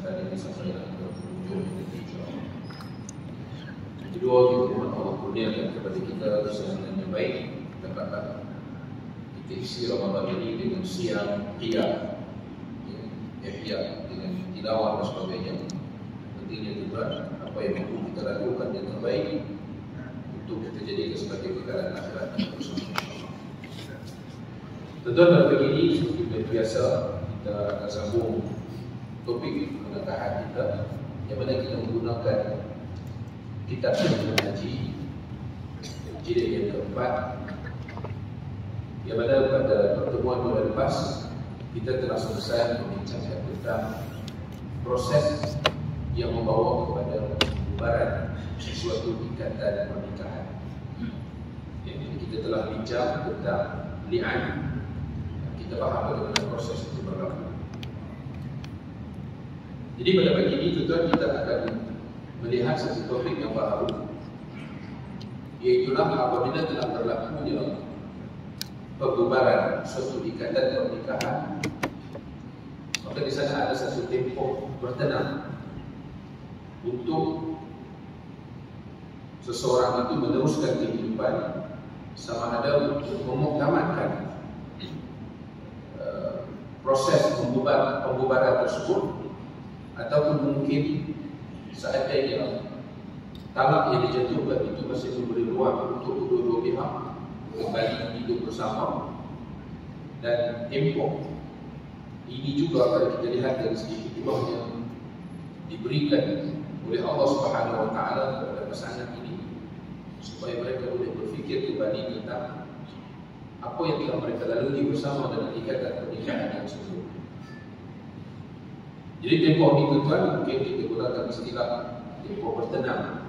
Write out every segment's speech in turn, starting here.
kesempatan ini sampai dengan penghujung ketiga. Kedua, kita Allah kurniakan kepada kita kesempatan yang baik dapatlah kita isi Ramadan ini dengan siang qiyam ya, ihya dengan tilawah dan sebagainya pentingnya juga apa yang perlu kita lakukan yang terbaik untuk kita jadikan sebagai kekayaan akhirat Tuan-tuan dan begini seperti biasa kita akan sambung topik pengetahuan kita yang mana kita menggunakan kitab yang mengaji jilid yang keempat yang mana pada pertemuan bulan lepas kita telah selesai membincangkan tentang proses yang membawa kepada pembubaran sesuatu ikatan pernikahan. Jadi kita telah bincang tentang li'an. Kita faham bagaimana proses itu berlaku. Jadi pada pagi ini tuan kita akan melihat satu topik yang baru. Iaitulah apabila telah berlakunya Pembubaran suatu ikatan pernikahan Maka di sana ada satu tempoh bertenang Untuk Seseorang itu meneruskan kehidupan Sama ada untuk memuktamadkan uh, Proses pembubaran, pembubaran tersebut Ataupun mungkin Seandainya talak yang dijatuhkan itu masih memberi ruang untuk kedua-dua pihak kembali hidup bersama dan tempoh ini juga kalau kita lihat dari segi hikmah yang diberikan oleh Allah Subhanahu Wa Taala kepada pasangan ini supaya mereka boleh berfikir kembali tentang apa yang telah mereka lalui bersama dengan ikatan pernikahan yang sebelumnya. Jadi tempoh ini tuan mungkin kita gunakan istilah tempoh bertenang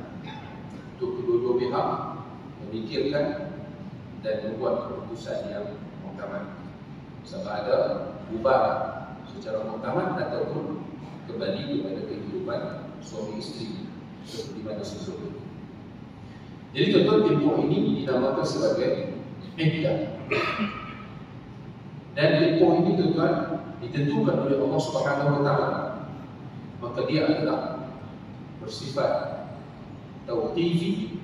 untuk kedua-dua pihak memikirkan dan membuat keputusan yang muktamad sama ada ubah secara muktamad ataupun kembali kepada kehidupan suami isteri seperti mana sesungguhnya. Jadi tentu tempoh ini dinamakan sebagai iddah. Dan tempoh ini tuan ditentukan oleh Allah Subhanahu Wa Taala. Maka dia adalah bersifat tauqifi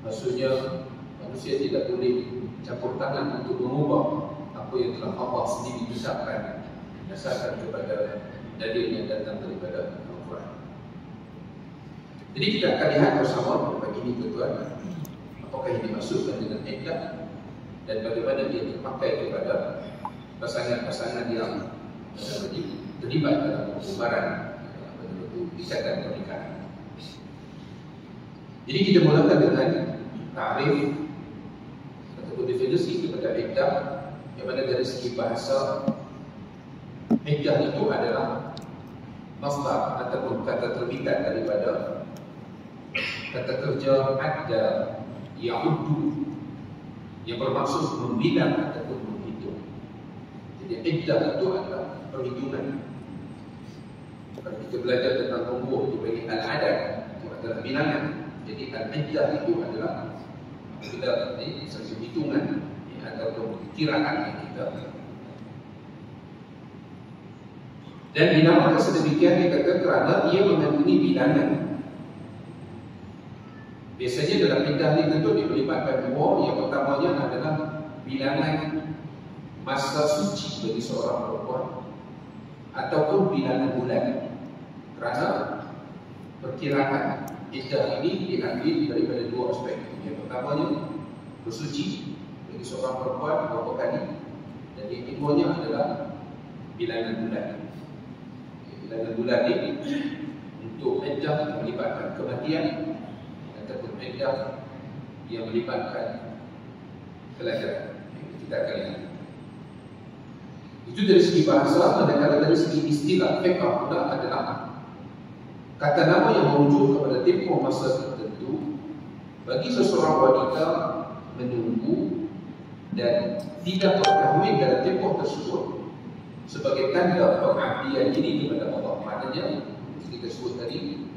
maksudnya manusia tidak boleh campur tangan untuk mengubah apa yang telah Allah sendiri tetapkan berdasarkan kepada dalil yang datang daripada Al-Quran. Jadi kita akan lihat bersama pagi ini tuan apakah yang dimaksudkan dengan iddah dan bagaimana dia terpakai kepada pasangan-pasangan yang terlibat dalam pembubaran betul-betul pernikahan. Jadi kita mulakan dengan tarif ataupun definisi kepada iddah yang mana dari segi bahasa iddah itu adalah masdar ataupun kata terbitan daripada kata kerja adda ya'uddu yang bermaksud membilang ataupun menghitung. Jadi iddah itu adalah perhitungan. Kalau kita belajar tentang umur itu bagi al-adad itu adalah bilangan. Jadi al-iddah itu adalah kita ini satu hitungan ya, atau perkiraan yang kita dan dinamakan sedemikian dikatakan kerana ia mengandungi bilangan. Biasanya dalam iddah ini tentu diperlibatkan dua yang pertamanya adalah bilangan masa suci bagi seorang perempuan ataupun bilangan bulan kerana perkiraan iddah ini diambil daripada dua aspek. Yang pertamanya bersuci bagi seorang perempuan berapa kali dan yang keduanya adalah bilangan bulan. Bilangan bulan ini untuk iddah yang melibatkan kematian ataupun iddah yang melibatkan kelahiran. Kita akan lihat. Itu dari segi bahasa, manakala dari segi istilah fiqh pula adalah Kata nama yang merujuk kepada tempoh masa tertentu bagi seseorang wanita menunggu dan tidak berkahwin dalam tempoh tersebut sebagai tanda pengabdian diri kepada Allah. Maknanya, kita sebut tadi,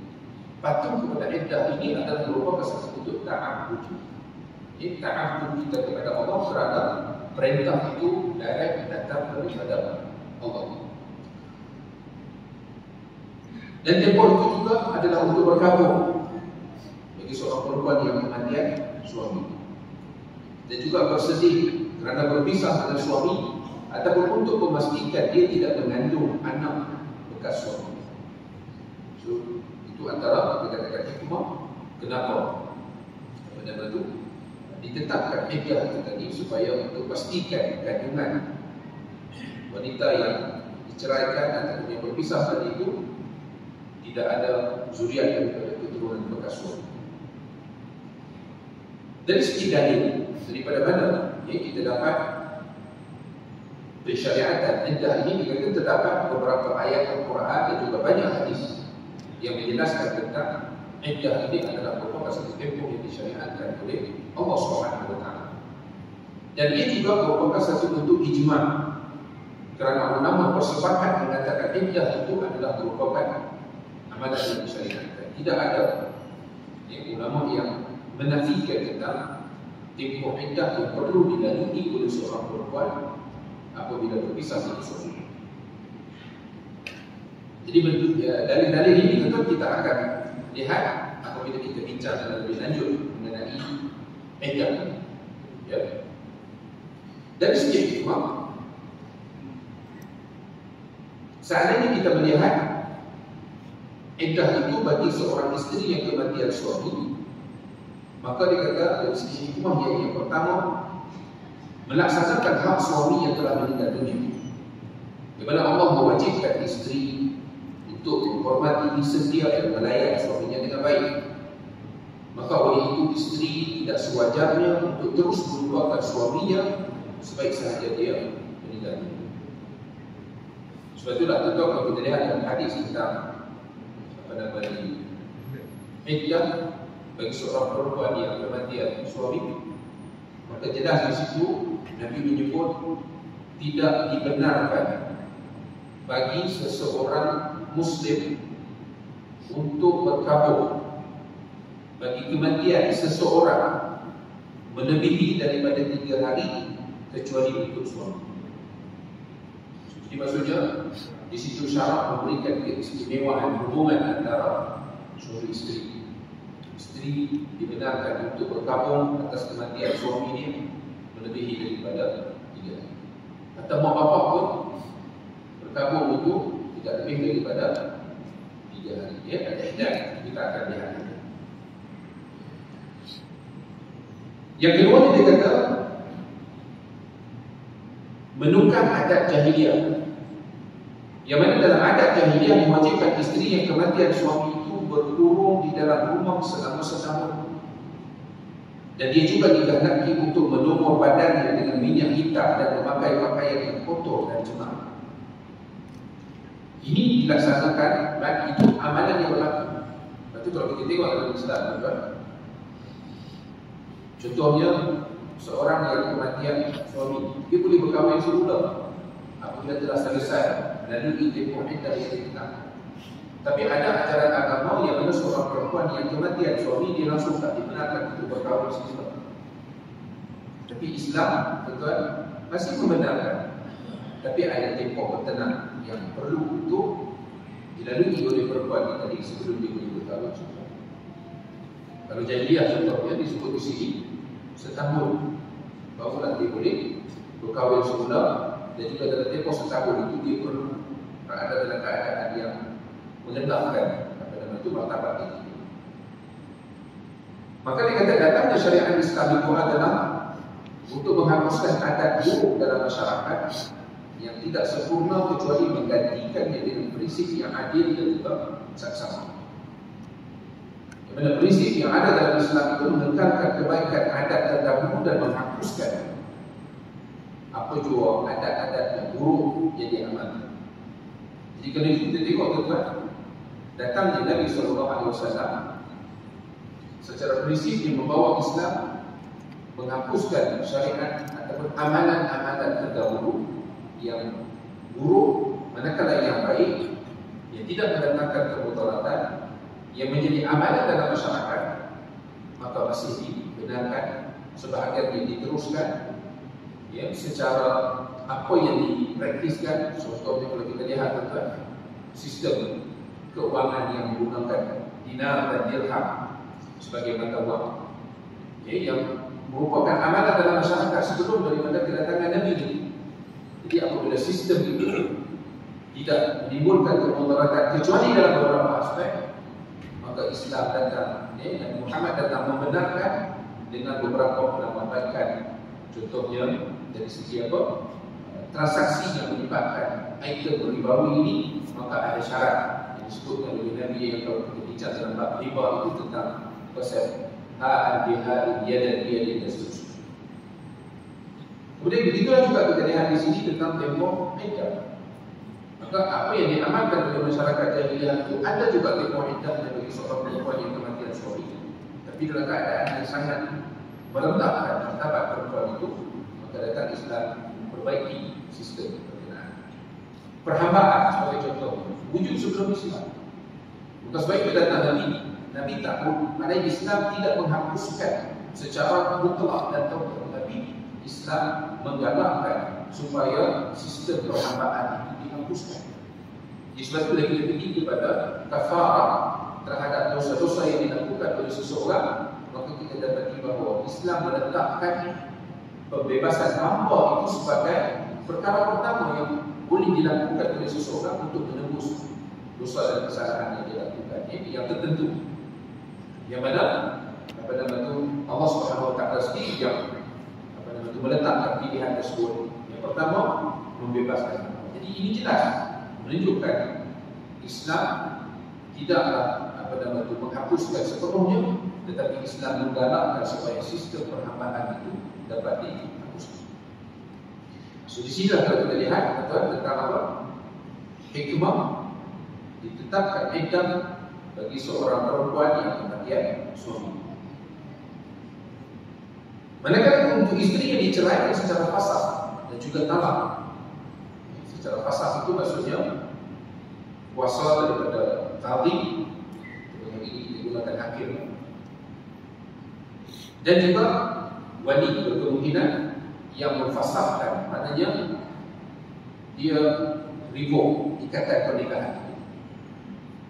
patuh kepada iddah ini adalah merupakan satu bentuk ta'abud. Ini ta'abud kita kepada Allah kerana perintah itu direct datang daripada Allah. Dan tempoh itu juga adalah untuk berkabung bagi seorang perempuan yang kematian suami. Dan juga bersedih kerana berpisah dengan suami ataupun untuk memastikan dia tidak mengandung anak bekas suami. So, itu antara kita katakan hikmah kenapa benda itu ditetapkan media itu tadi supaya untuk pastikan kandungan wanita yang diceraikan atau yang berpisah tadi itu tidak ada zuriat daripada keturunan bekas suami. Dari segi dalil daripada mana ya, kita dapat persyariatan indah ini kita terdapat beberapa ayat Al-Quran dan juga banyak hadis yang menjelaskan tentang iddah ini adalah merupakan satu tempoh yang disyariatkan oleh Allah Subhanahu taala. Dan ia juga merupakan satu bentuk ijma. Kerana ulama bersepakat mengatakan iddah itu adalah merupakan amalan yang disyariatkan. Tidak ada ya, ulama yang menafikan tentang tempoh iddah yang perlu dilalui oleh seorang perempuan apabila berpisah dengan suami. Jadi ya, dari dalil ini tentu kita akan lihat apabila kita bincang lebih lanjut mengenai iddah. Ya. Dari segi hikmah, seandainya kita melihat iddah itu bagi seorang isteri yang kematian suami, maka dia kata dari segi hikmah yang, yang pertama melaksanakan hak suami yang telah meninggal dunia. Di mana Allah mewajibkan isteri untuk menghormati setia dan melayan suaminya dengan baik. Maka oleh itu isteri tidak sewajarnya untuk terus melupakan suaminya sebaik sahaja dia meninggal dunia. Sebab itulah tentu kalau kita lihat dalam hadis tentang apa nama ini Iddah bagi seorang perempuan yang kematian suami Maka jelas di situ Nabi menyebut tidak dibenarkan bagi seseorang Muslim untuk berkabung bagi kematian seseorang melebihi daripada tiga hari kecuali ikut suami. Jadi maksudnya di situ syarat memberikan keistimewaan hubungan antara suami isteri. Isteri dibenarkan untuk berkabung atas kematian suami ini melebihi daripada tiga hari. Atau mak bapak pun berkabung itu tidak lebih daripada tiga hari ya? Ada dan kita akan lihat. Yang kedua dia kata menukar adat jahiliah. Yang mana dalam adat jahiliah mewajibkan isteri yang kematian suami itu berkurung di dalam rumah selama setahun. Dan dia juga dikehendaki untuk menumur badannya dengan minyak hitam dan memakai pakaian yang kotor dan cemar. Ini dilaksanakan dan itu amalan yang berlaku. Tapi kalau kita tengok dalam Islam tuan Contohnya seorang yang kematian suami, dia boleh berkahwin semula apabila telah selesai melalui tempoh iddah yang ditetapkan. Tapi ada ajaran agama yang mana seorang perempuan yang kematian suami dia langsung tak dibenarkan untuk berkahwin semula. Tapi Islam, tuan masih membenarkan tapi ada tempoh bertenang yang perlu untuk dilalui oleh perempuan ini tadi sebelum dia boleh berkahwin Kalau jahiliah contohnya disebut di sini setahun baru nanti boleh berkahwin semula dan juga dalam tempoh setahun itu dia perlu berada dalam keadaan yang mengendapkan apa nama itu martabat ini. Maka dikata datangnya syariat Islam itu adalah untuk menghapuskan adat buruk dalam masyarakat yang tidak sempurna kecuali menggantikannya dengan prinsip yang adil dan juga saksama. Yang prinsip yang ada dalam Islam itu mengekalkan kebaikan adat terdahulu dan menghapuskan apa jua adat-adat yang buruk jadi aman. Jadi kalau kita tengok tuan, datangnya Nabi Sallallahu Alaihi Wasallam secara prinsip yang membawa Islam menghapuskan syariat ataupun amalan-amalan terdahulu yang buruk manakala yang baik yang tidak mendatangkan kemudaratan yang menjadi amalan dalam masyarakat maka masih dibenarkan sebahagian yang diteruskan ya secara apa yang dipraktiskan contohnya kalau kita lihat tentang sistem keuangan yang menggunakan dinar dan dirham sebagai mata wang. Okay, yang merupakan amalan dalam masyarakat sebelum daripada kedatangan Nabi ini. Jadi apabila sistem itu tidak menimbulkan kemudaratan kecuali dalam beberapa aspek, maka Islam datang, ya, dan Muhammad datang membenarkan dengan beberapa penambahkan contohnya dari segi apa? Transaksi yang melibatkan item beribawi ini maka ada syarat yang disebutkan oleh Nabi yang kalau kita bincang dalam bab riba itu tentang konsep ha'al biha'in yadan biyadin dan seterusnya kemudian begitulah juga kita lihat di sini tentang tempoh iddah maka apa yang diamalkan oleh masyarakat jahiliyah itu ada juga tempoh iddah bagi seorang perempuan yang kematian suami. Tapi dalam keadaan yang sangat merendahkan martabat perempuan itu maka datang Islam perbaiki sistem perkenaan. Perhambaan sebagai contoh wujud sebelum Islam. Bukan sebaik datang Nabi Nabi tak mana Islam tidak menghapuskan secara mutlak dan total tapi Islam menggalakkan supaya sistem perhambaan itu dihapuskan. Di sebab itu lagi lebih tinggi kepada kafarah terhadap dosa-dosa yang dilakukan oleh seseorang maka kita dapati bahawa Islam meletakkan pembebasan hamba itu sebagai perkara pertama yang boleh dilakukan oleh seseorang untuk menembus dosa dan kesalahan yang dia lakukan. Ini yang tertentu. Yang mana? Apa nama itu Allah Subhanahu Wa Taala sendiri yang itu meletakkan pilihan tersebut yang pertama membebaskan jadi ini jelas menunjukkan Islam tidaklah apa nama itu menghapuskan sepenuhnya tetapi Islam menggalakkan supaya sistem perhambaan itu dapat dihapuskan. So di sini kalau kita lihat tuan tentang apa? Hikmah ditetapkan iddah bagi seorang perempuan yang kematian suami. Manakala untuk isteri yang diceraikan secara fasah dan juga talak. Secara fasah itu maksudnya kuasa daripada qadi yang ini digunakan hakim. Dan juga wali berkemungkinan yang memfasahkan maknanya dia revoke ikatan pernikahan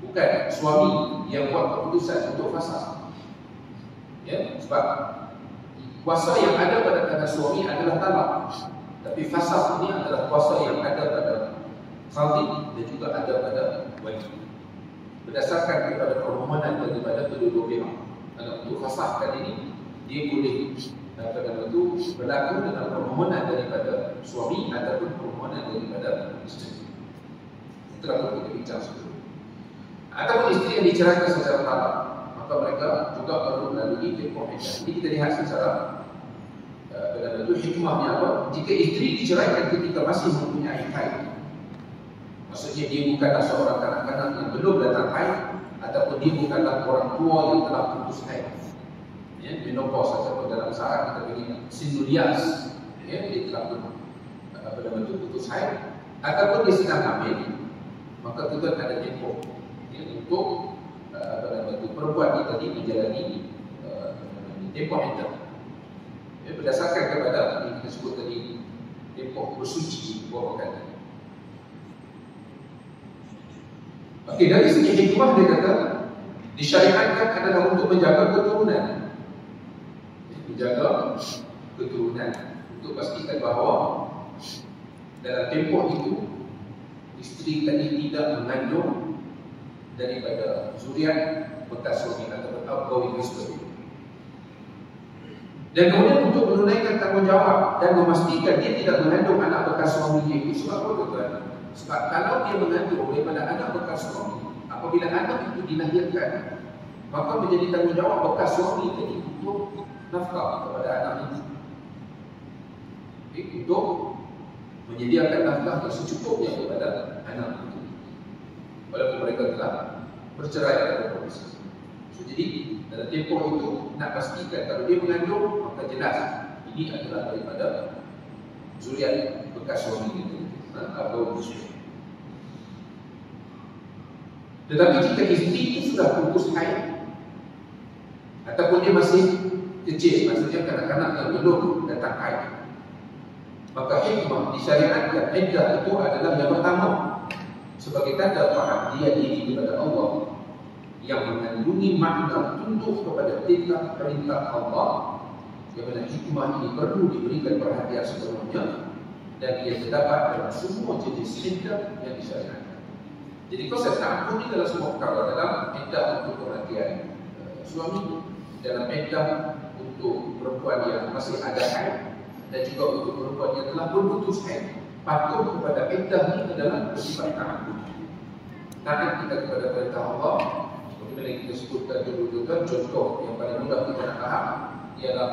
bukan suami yang buat keputusan untuk fasah. Ya sebab kuasa yang ada pada tangan suami adalah talak tapi fasah ini adalah kuasa yang ada pada qadi dan juga ada pada wali berdasarkan kepada permohonan daripada kedua-dua pihak untuk fasahkan ini dia boleh apa nama itu berlaku dengan permohonan daripada suami ataupun permohonan daripada isteri. Itu apa kita bincang sebelum. Ataupun isteri yang diceraikan secara talak, maka mereka juga perlu melalui tempoh. Jadi kita lihat secara itu hikmahnya apa? Jika isteri diceraikan ketika masih mempunyai haid, maksudnya dia bukanlah seorang kanak-kanak yang belum datang haid ataupun dia bukanlah orang tua yang telah putus haid. Ya, menopause ataupun dalam saat kita beri sindulias ya, dia telah pun apa nama itu putus haid ataupun dia sedang hamil maka kita ada tempoh ya, untuk apa nama itu perempuan ini tadi menjalani uh, tempoh itu ya, berdasarkan kepada yang kita sebut tadi tempoh bersuci beberapa kali Okey, dari segi hikmah dia kata disyariatkan adalah untuk menjaga keturunan. Menjaga keturunan. Untuk pastikan bahawa dalam tempoh itu isteri tadi tidak mengandung daripada zuriat bekas suami atau outgoing husband. Dan kemudian untuk menunaikan tanggungjawab dan memastikan dia tidak mengandung anak bekas suaminya itu sebab apa tuan? Sebab kalau dia mengandung daripada anak bekas suami, apabila anak itu dilahirkan, maka menjadi tanggungjawab bekas suami tadi untuk nafkah kepada anak ini. Okay, untuk menyediakan nafkah yang secukupnya kepada anak itu. Walaupun mereka telah bercerai atau berpisah. Jadi dalam tempoh itu nak pastikan kalau dia mengandung maka jelas ini adalah daripada zuriat bekas suami itu atau muslim. Tetapi jika isteri itu sudah putus haid ataupun dia masih kecil maksudnya kanak-kanak yang belum datang haid maka hikmah disyariatkan iddah itu adalah yang pertama sebagai tanda perhatian diri kepada Allah yang mengandungi makna tunduk kepada perintah perintah Allah yang mana hikmah ini perlu diberikan perhatian sepenuhnya dan ia terdapat dalam semua jenis cinta yang disyariatkan. Jadi kau saya tak ini dalam semua perkara dalam iddah untuk perhatian uh, suami dalam iddah untuk perempuan yang masih ada haid dan juga untuk perempuan yang telah berputus haid patuh kepada iddah ini adalah bersifat ta'abud. Taat kita kepada perintah Allah Bagaimana kita sebutkan dulu kan contoh yang paling mudah kita nak faham ialah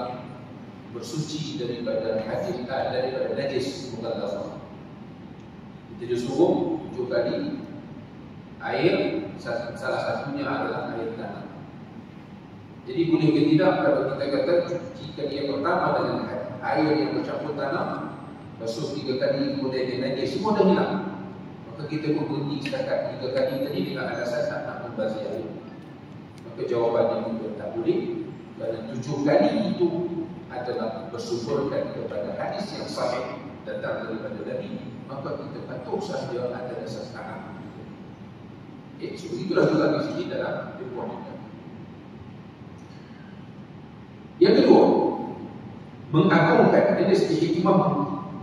bersuci daripada hadis daripada najis mughalladhah. Kita disuruh tujuh kali air salah satunya adalah air tanah. Jadi boleh ke tidak kalau kita kata jika dia pertama dengan air yang bercampur tanah basuh tiga kali kemudian dia najis semua dah hilang. Maka kita pun berhenti setakat tiga kali tadi dengan alasan nak membasuh air. Maka jawapannya juga tak boleh kerana tujuh kali itu adalah bersumberkan kepada hadis yang sahih datang daripada Nabi maka kita patuh sahaja ada dasar sekarang Okay, so itulah juga di sini dalam ilmu kita. Yang kedua, mengagungkan segi hikmah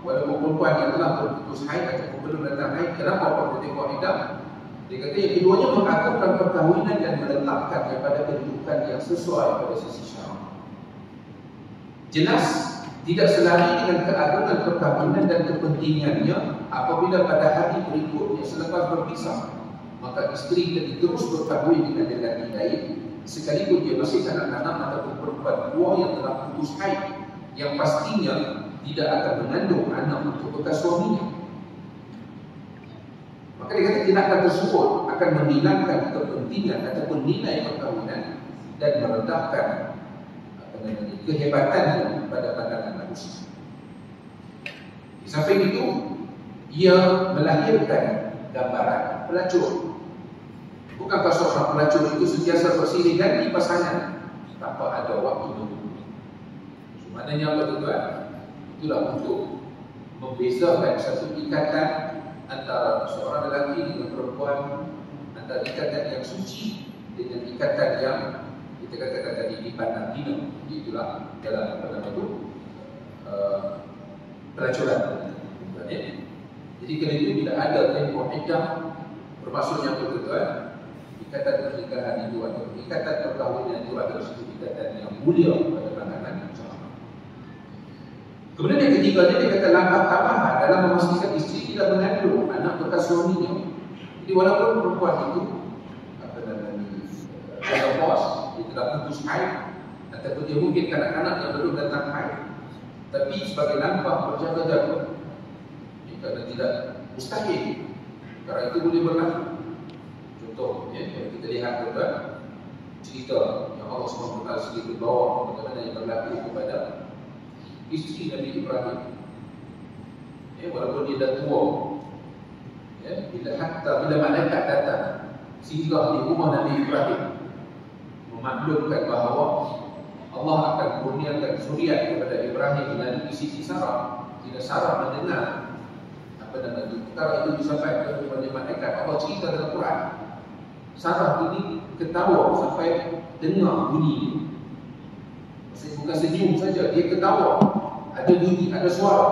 walaupun perempuan yang telah berputus haid atau belum datang haid, kenapa perlu tengok hidup? Dia kata yang keduanya mengagungkan perkahwinan dan meletakkan kepada kedudukan yang sesuai pada sisi syarak. Jelas tidak selari dengan keagungan perkahwinan dan kepentingannya apabila pada hari berikutnya selepas berpisah maka isteri tadi terus berkahwin dengan lelaki lain sekalipun dia masih kanak-kanak ataupun perempuan buah yang telah putus haid yang pastinya tidak akan mengandung anak untuk bekas suaminya maka dia kata tindakan tersebut akan menghilangkan kepentingan ataupun nilai perkahwinan dan merendahkan kehebatan pada pandangan manusia di samping itu ia melahirkan gambaran pelacur Bukankah seorang pelacur itu sentiasa bersilih ganti pasangan tanpa ada waktu menunggu? Maknanya apa tuan? Itulah untuk membezakan satu ikatan antara seorang lelaki dengan perempuan antara ikatan yang suci dengan ikatan yang kita katakan tadi dipandang hina itulah dalam apa nama itu uh, pelacuran jadi kerana itu tidak ada tempoh iddah bermaksudnya betul tuan? Ikatan pernikahan itu atau ikatan perkahwinan itu adalah satu ikatan yang mulia. Kemudian yang ketiga dia kata langkah tambahan dalam memastikan isteri tidak mengandung anak bekas suaminya. Jadi walaupun perempuan itu apa namanya dalam bos dia tidak putus haid ataupun dia mungkin kanak-kanak yang belum datang haid tapi sebagai langkah berjaga-jaga kerana tidak mustahil kerana itu boleh berlaku contoh ya, yang kita lihat juga cerita yang Allah SWT sedikit bawa bagaimana yang berlaku kepada isteri Nabi Ibrahim. Ya, walaupun dia dah tua. Ya, bila hatta bila malaikat datang singgah di rumah Nabi Ibrahim memaklumkan bahawa Allah akan kurniakan suriat kepada Ibrahim dengan sisi Sarah tidak Sarah mendengar apa nama itu perkara itu disampaikan kepada malaikat Allah cerita dalam Quran. Sarah ini ketawa sampai dengar bunyi. Maksudnya bukan senyum saja, dia ketawa Ada bunyi, ada suara.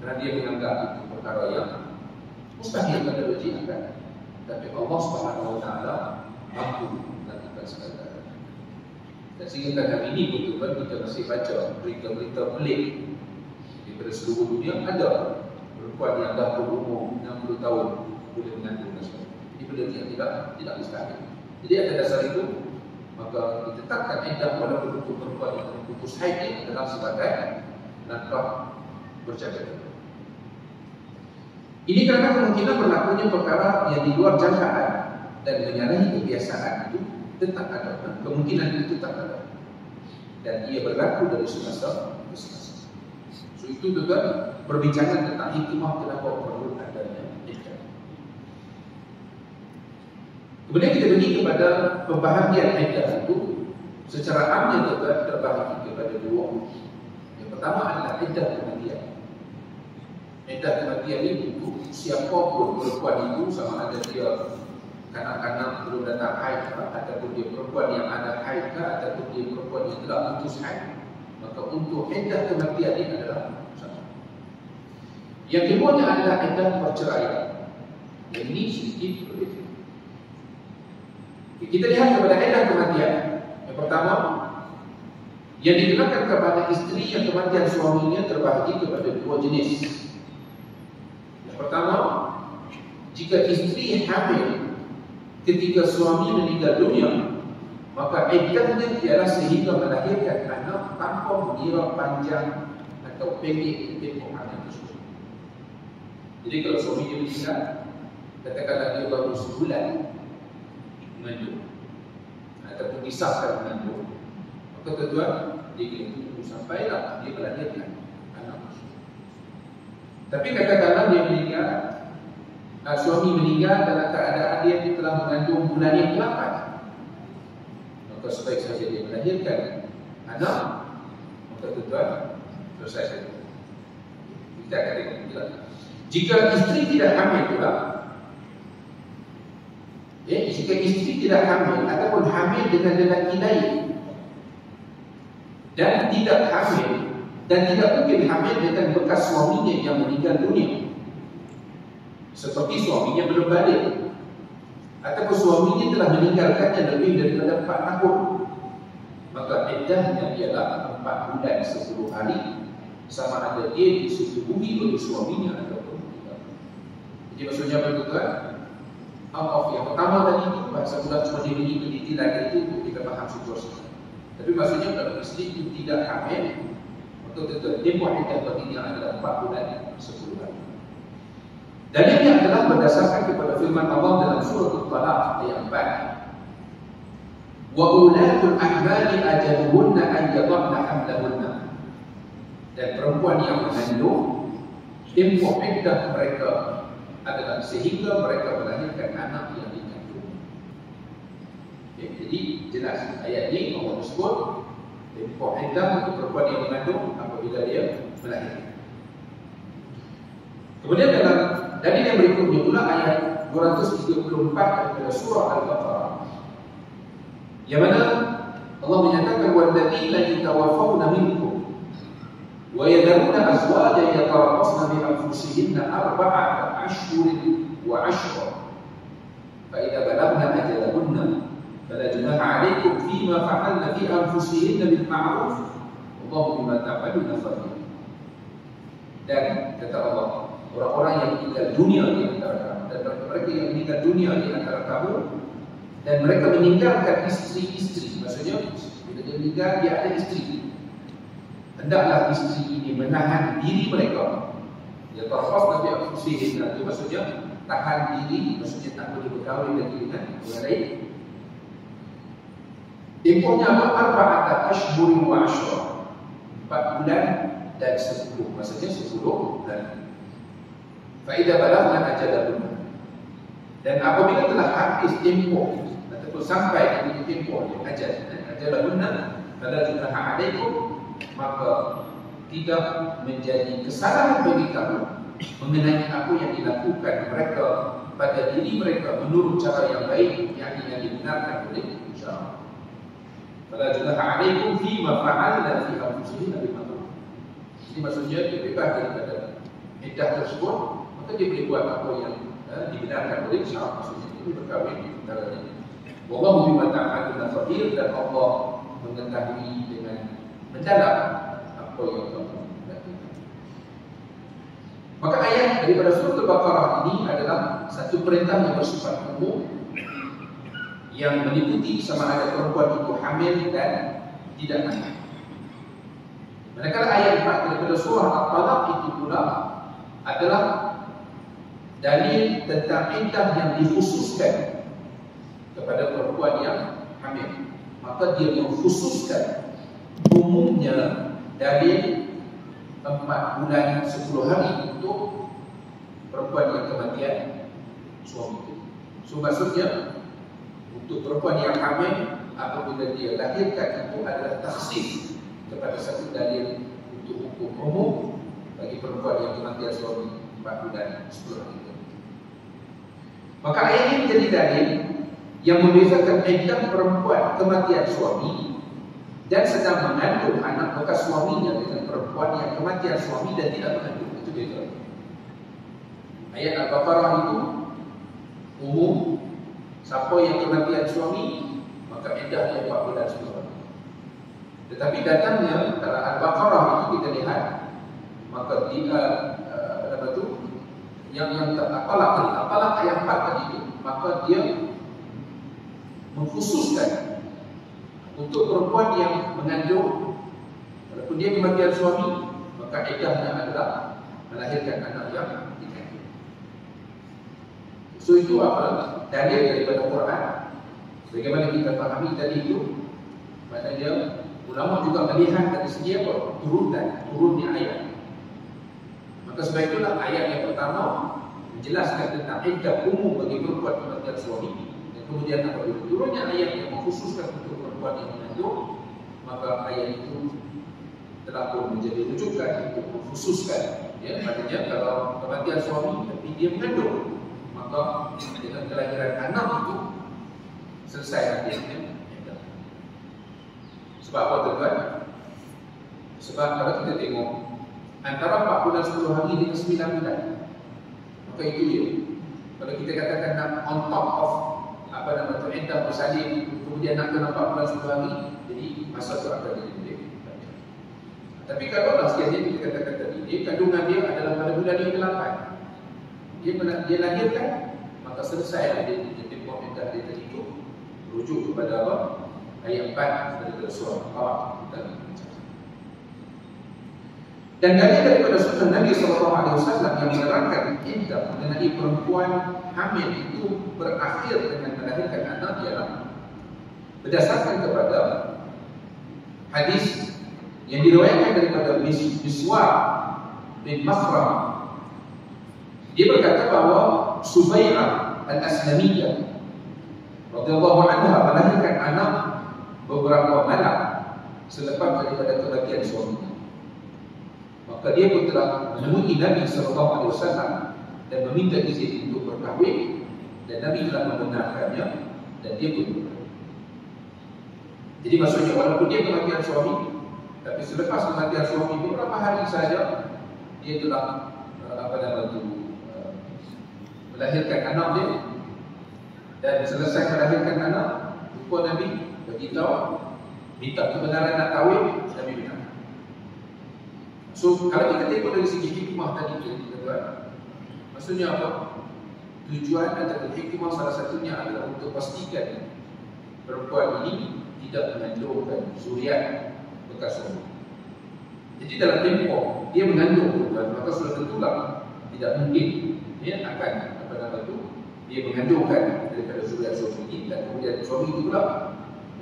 Kerana dia menganggap itu perkara yang Mustahil pada logik akan Tapi Allah SWT Mampu melakukan segala Dan sehingga hari ini betul-betul kita masih baca Berita-berita pelik. Daripada seluruh dunia ada Perempuan yang dah berumur 60 tahun Boleh mengandung dan sebagainya benda yang tidak tidak mustahil. Jadi atas dasar itu maka ditetapkan iddah walaupun untuk perempuan yang terputus haid ini adalah sebagai langkah berjaga Ini kerana kemungkinan berlakunya perkara yang di luar jangkaan dan menyalahi kebiasaan itu tetap ada. Kemungkinan itu tetap ada. Dan ia berlaku dari semasa ke semasa. So itu juga perbincangan tentang hikmah kenapa perlu adanya Kemudian kita pergi kepada pembahagian iddah itu secara amnya juga terbahagi kepada dua. Yang pertama adalah iddah kematian. Edah kematian ini untuk siapapun perempuan itu sama ada dia kanak-kanak belum datang haid ataupun dia perempuan yang ada haid ke ataupun dia perempuan yang telah putus haid maka untuk edah kematian ini adalah sama. Yang kedua adalah edah perceraian. Ini sedikit berbeza. Kita lihat kepada edah kematian. Yang pertama, yang dikenakan kepada isteri yang kematian suaminya terbahagi kepada dua jenis. Yang pertama, jika isteri hamil ketika suami meninggal dunia, maka iddahnya ialah sehingga melahirkan anak tanpa mengira panjang atau pendek tempoh anak tersebut. Jadi kalau suaminya meninggal, katakanlah dia baru sebulan mengandung ataupun disahkan mengandung Maka tuan dia kena tunggu sampailah. Dia melahirkan anak Tapi katakanlah dia meninggal, uh, suami meninggal dalam keadaan dia telah mengandung bulan yang ke Maka sebaik saja dia melahirkan anak, maka tuan selesai saja. Kita akan tengok Jika isteri tidak hamil pula, Ya, jika isteri tidak hamil ataupun hamil dengan lelaki lain dan tidak hamil dan tidak mungkin hamil dengan bekas suaminya yang meninggal dunia seperti suaminya belum balik ataupun suaminya telah meninggalkannya lebih daripada 4 tahun maka iddahnya ialah 4 bulan 10 hari sama ada dia disetubuhi oleh suaminya ataupun jadi maksudnya apa itu out of yang pertama tadi itu bahasa bulan cuma diberi peneliti lagi itu untuk kita faham situasi tapi maksudnya kalau isteri itu tidak hamil, maka tentu tempoh iddah baginya adalah 4 bulan 10 bulan. Dalilnya adalah berdasarkan kepada firman Allah dalam surah Al-Talaq ayat 4. Wa ulatul ahmali ajaluhunna an yadhna hamlahunna. Dan perempuan yang mengandung tempoh iddah mereka adalah sehingga mereka melahirkan anak yang Okay, jadi jelas ayat ini Allah sebut tempoh iddah untuk perempuan yang mengandung apabila dia melahirkan. Kemudian dalam dalil yang berikutnya pula ayat 234 daripada surah Al-Baqarah. Yang mana Allah menyatakan walladzina yatawaffawna minkum bi anfusihinna arba'ata ashhurin wa ashra. Fa idza balagna ajalahunna فلا جناح عليكم فيما فعلن في أنفسهن بالمعروف والله بما تعملون خبير dan kata Allah orang-orang yang tinggal dunia di antara kamu dan mereka yang meninggal dunia di antara kamu dan mereka meninggalkan istri-istri maksudnya bila dia meninggal dia ada istri hendaklah istri ini menahan diri mereka. Ya tarfas nabi al-fusihin itu maksudnya tahan diri maksudnya tak boleh berkahwin lagi dengan orang lain. Tempohnya apa? Arba'ata ashburin wa ashra. Empat bulan dan sepuluh. Maksudnya sepuluh bulan. Fa'idah balagna ajalahunna Dan apabila telah habis tempoh Ataupun sampai di tempoh ajal Ajalahunna Fala junaha alaikum Maka tidak menjadi kesalahan bagi kamu Mengenai apa yang dilakukan mereka Pada diri mereka menurut cara yang baik Yang yang dibenarkan oleh insyaAllah Fala junaha alaikum fi ma fa'alna fi anfusihinna bil ma'ruf. Jadi maksudnya dia bebas daripada iddah tersebut, maka dia boleh buat apa yang eh, dibenarkan oleh syarat maksudnya itu berkahwin di antara ini. Wallahu bima khabir dan Allah mengetahui mendalam apa yang kamu. Maka ayat daripada surah Al-Baqarah ini adalah satu perintah yang bersifat umum yang meliputi sama ada perempuan itu hamil dan tidak hamil. Manakala ayat 4 daripada surah Al-Talaq itu pula adalah dalil tentang iddah yang dikhususkan kepada perempuan yang hamil. Maka dia mengkhususkan umumnya dalil 4 bulan 10 hari untuk perempuan yang kematian suami itu. So maksudnya untuk perempuan yang hamil apabila dia lahirkan itu adalah taksis kepada satu dalil untuk hukum umum bagi perempuan yang kematian suami empat bulan sepuluh hari itu. Maka ayat ini menjadi dalil yang membezakan iddah perempuan kematian suami dan sedang mengandung anak bekas suaminya dengan perempuan yang kematian suami dan tidak mengandung itu beza. Ayat Al-Baqarah itu umum siapa yang kematian suami maka iddahnya 4 bulan sepuluh Tetapi datangnya dalam Al-Baqarah itu kita lihat maka dia uh, apa tu yang yang apalah apalah ayat 4 tadi itu maka dia mengkhususkan untuk perempuan yang mengandung walaupun dia kematian suami maka iddahnya adalah melahirkan anak yang dikandung so itu apa dalil daripada Quran? Bagaimana kita fahami tadi itu? Maknanya ulama juga melihat dari segi apa? Turunan turunnya ayat. Maka sebab itulah ayat yang pertama menjelaskan tentang iddah umum bagi perempuan kematian suami. Dan kemudian apabila turunnya ayat yang mengkhususkan untuk perempuan yang mengandung maka ayat itu telah pun menjadi rujukan untuk mengkhususkan ya. Maknanya kalau kematian suami tapi dia mengandung maka dengan kelahiran anak itu selesai hadisnya sebab apa tuan? Sebab kalau kita tengok antara 4 bulan 10 hari dengan 9 bulan maka itu dia. Kalau kita katakan on top of apa nama tu entah bersalin kemudian nak kena 4 bulan 10 hari jadi masa tu akan lebih tapi kalau lah sekali kita katakan tadi dia kandungan dia adalah pada bulan yang ke-8 dia, dia lahirkan maka selesai dia dia tempoh entah dia tadi itu rujuk kepada apa ayat 4 dari surah Al-Qamar dan dari daripada sunnah Nabi SAW yang menerangkan iddah mengenai perempuan hamil itu berakhir dengan melahirkan anak ialah berdasarkan kepada hadis yang diriwayatkan daripada Miswa bin Makhram dia berkata bahawa Subairah al-Aslamiyah radhiyallahu anha melahirkan anak beberapa malam selepas daripada kematian suaminya maka dia pun telah menemui Nabi SAW dan meminta izin untuk berkahwin dan Nabi telah membenarkannya dan dia pun berkahwin. Jadi maksudnya walaupun dia kematian suami tapi selepas kematian suami beberapa hari saja dia telah uh, apa nama itu uh, melahirkan anak dia dan selesai melahirkan anak lupa Nabi beritahu minta kebenaran nak kahwin Nabi bilang So kalau kita tengok dari segi hikmah tadi tu Maksudnya apa? Tujuan atau hikmah salah satunya adalah untuk pastikan perempuan ini tidak mengandungkan zuriat bekas suami. Jadi dalam tempoh dia mengandung tuan maka sudah tentulah tidak mungkin dia akan apa nama itu dia mengandungkan daripada zuriat suami ini dan kemudian suami itu pula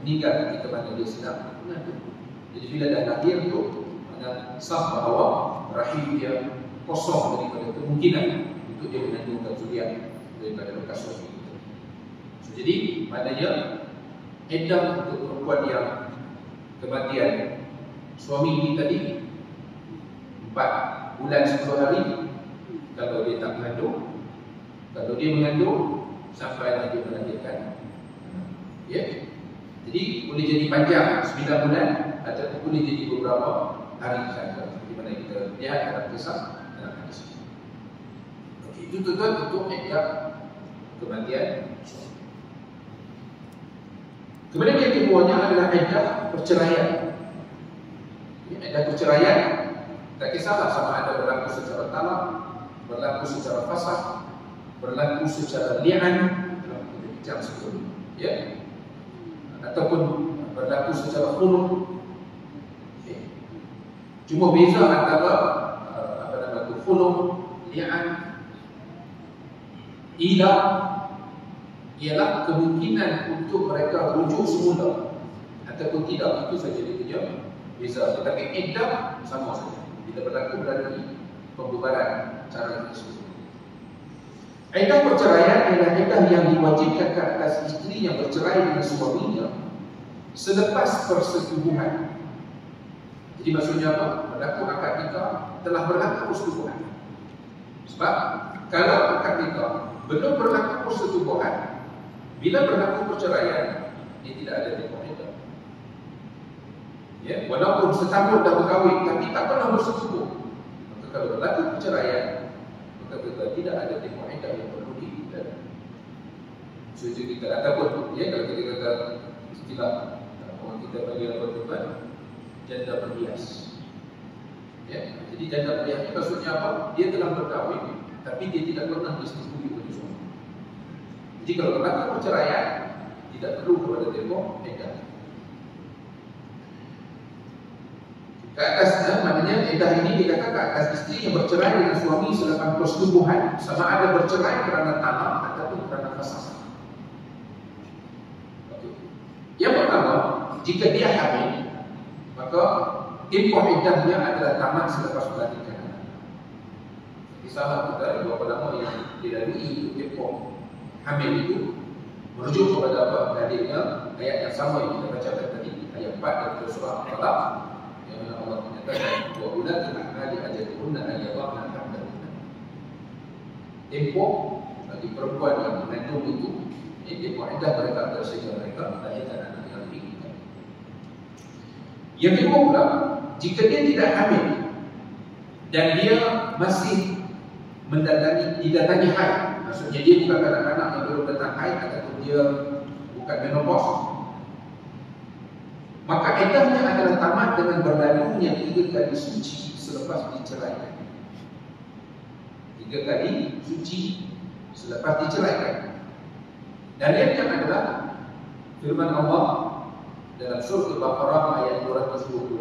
meninggal ketika mana dia sedang mengandung. Jadi bila dah lahir tu dan sah bahawa rahim dia kosong daripada kemungkinan untuk dia mengandungkan zuriat daripada bekas suami itu. So, jadi maknanya edam untuk perempuan yang kematian suami ini tadi empat bulan sepuluh hari kalau dia tak mengandung kalau dia mengandung sampai dia melahirkan. Ya? Jadi boleh jadi panjang 9 bulan atau boleh jadi beberapa hari saja. Di mana kita lihat dalam kisah dalam hadis. Okey, itu tuan untuk iddah kematian Kemudian yang keduanya adalah iddah perceraian. Iddah perceraian tak kisahlah sama ada berlaku secara talak, berlaku secara fasah, berlaku secara li'an dalam bincang sebelum ya. Ataupun berlaku secara khuluk Cuma beza antara uh, apa nama tu khulum li'an ila ialah kemungkinan untuk mereka rujuk semula ataupun tidak itu saja dia punya beza tetapi iddah sama saja. Bila berlaku berlaku pembubaran cara tersebut. Iddah perceraian ialah iddah yang diwajibkan ke atas isteri yang bercerai dengan suaminya selepas persetubuhan. Jadi maksudnya apa? Berlaku akad nikah telah berlaku persetubuhan. Sebab kalau akad nikah belum berlaku persetubuhan, bila berlaku perceraian, dia tidak ada tempoh iddah. Ya, walaupun setahun dah berkahwin tapi tak pernah bersetubuh. Maka kalau berlaku perceraian, maka kita tidak ada tempoh iddah yang perlu dilakukan. Setuju kita ataupun ya kalau kita kata istilah orang kita bagi apa tu kan janda berhias. Ya, jadi janda berhias itu maksudnya apa? Dia telah berkahwin tapi dia tidak pernah bersetubuh dengan suami. Jadi kalau berlaku perceraian tidak perlu kepada tempoh iddah. Ke atasnya, maknanya edah ini dikatakan atas istri yang bercerai dengan suami selepas persetubuhan sama ada bercerai kerana talak ataupun kerana fasah. Yang pertama, jika dia hamil, maka tempoh idahnya adalah tamat selepas melahirkan. Kisah kita berapa lama yang dilalui tempoh hamil itu merujuk kepada apa? Hadirnya ayat yang sama yang kita baca tadi, ayat 4 dari surah Al-Falaq Allah menyatakan wa ulati ahli ajaluhunna an yadhna hamdalillah. Tempoh bagi perempuan yang mengandung itu ini tempoh iddah mereka sehingga mereka melahirkan anak yang lebih kita. Yang kedua pula, jika dia tidak hamil dan dia masih mendatangi didatangi haid, maksudnya dia bukan kanak-kanak yang belum datang haid ataupun dia bukan menopause, Maka idahnya adalah tamat dengan berlalunya tiga kali suci selepas diceraikan. Tiga kali suci selepas diceraikan. Dan yang adalah firman Allah dalam surah Al-Baqarah ayat 228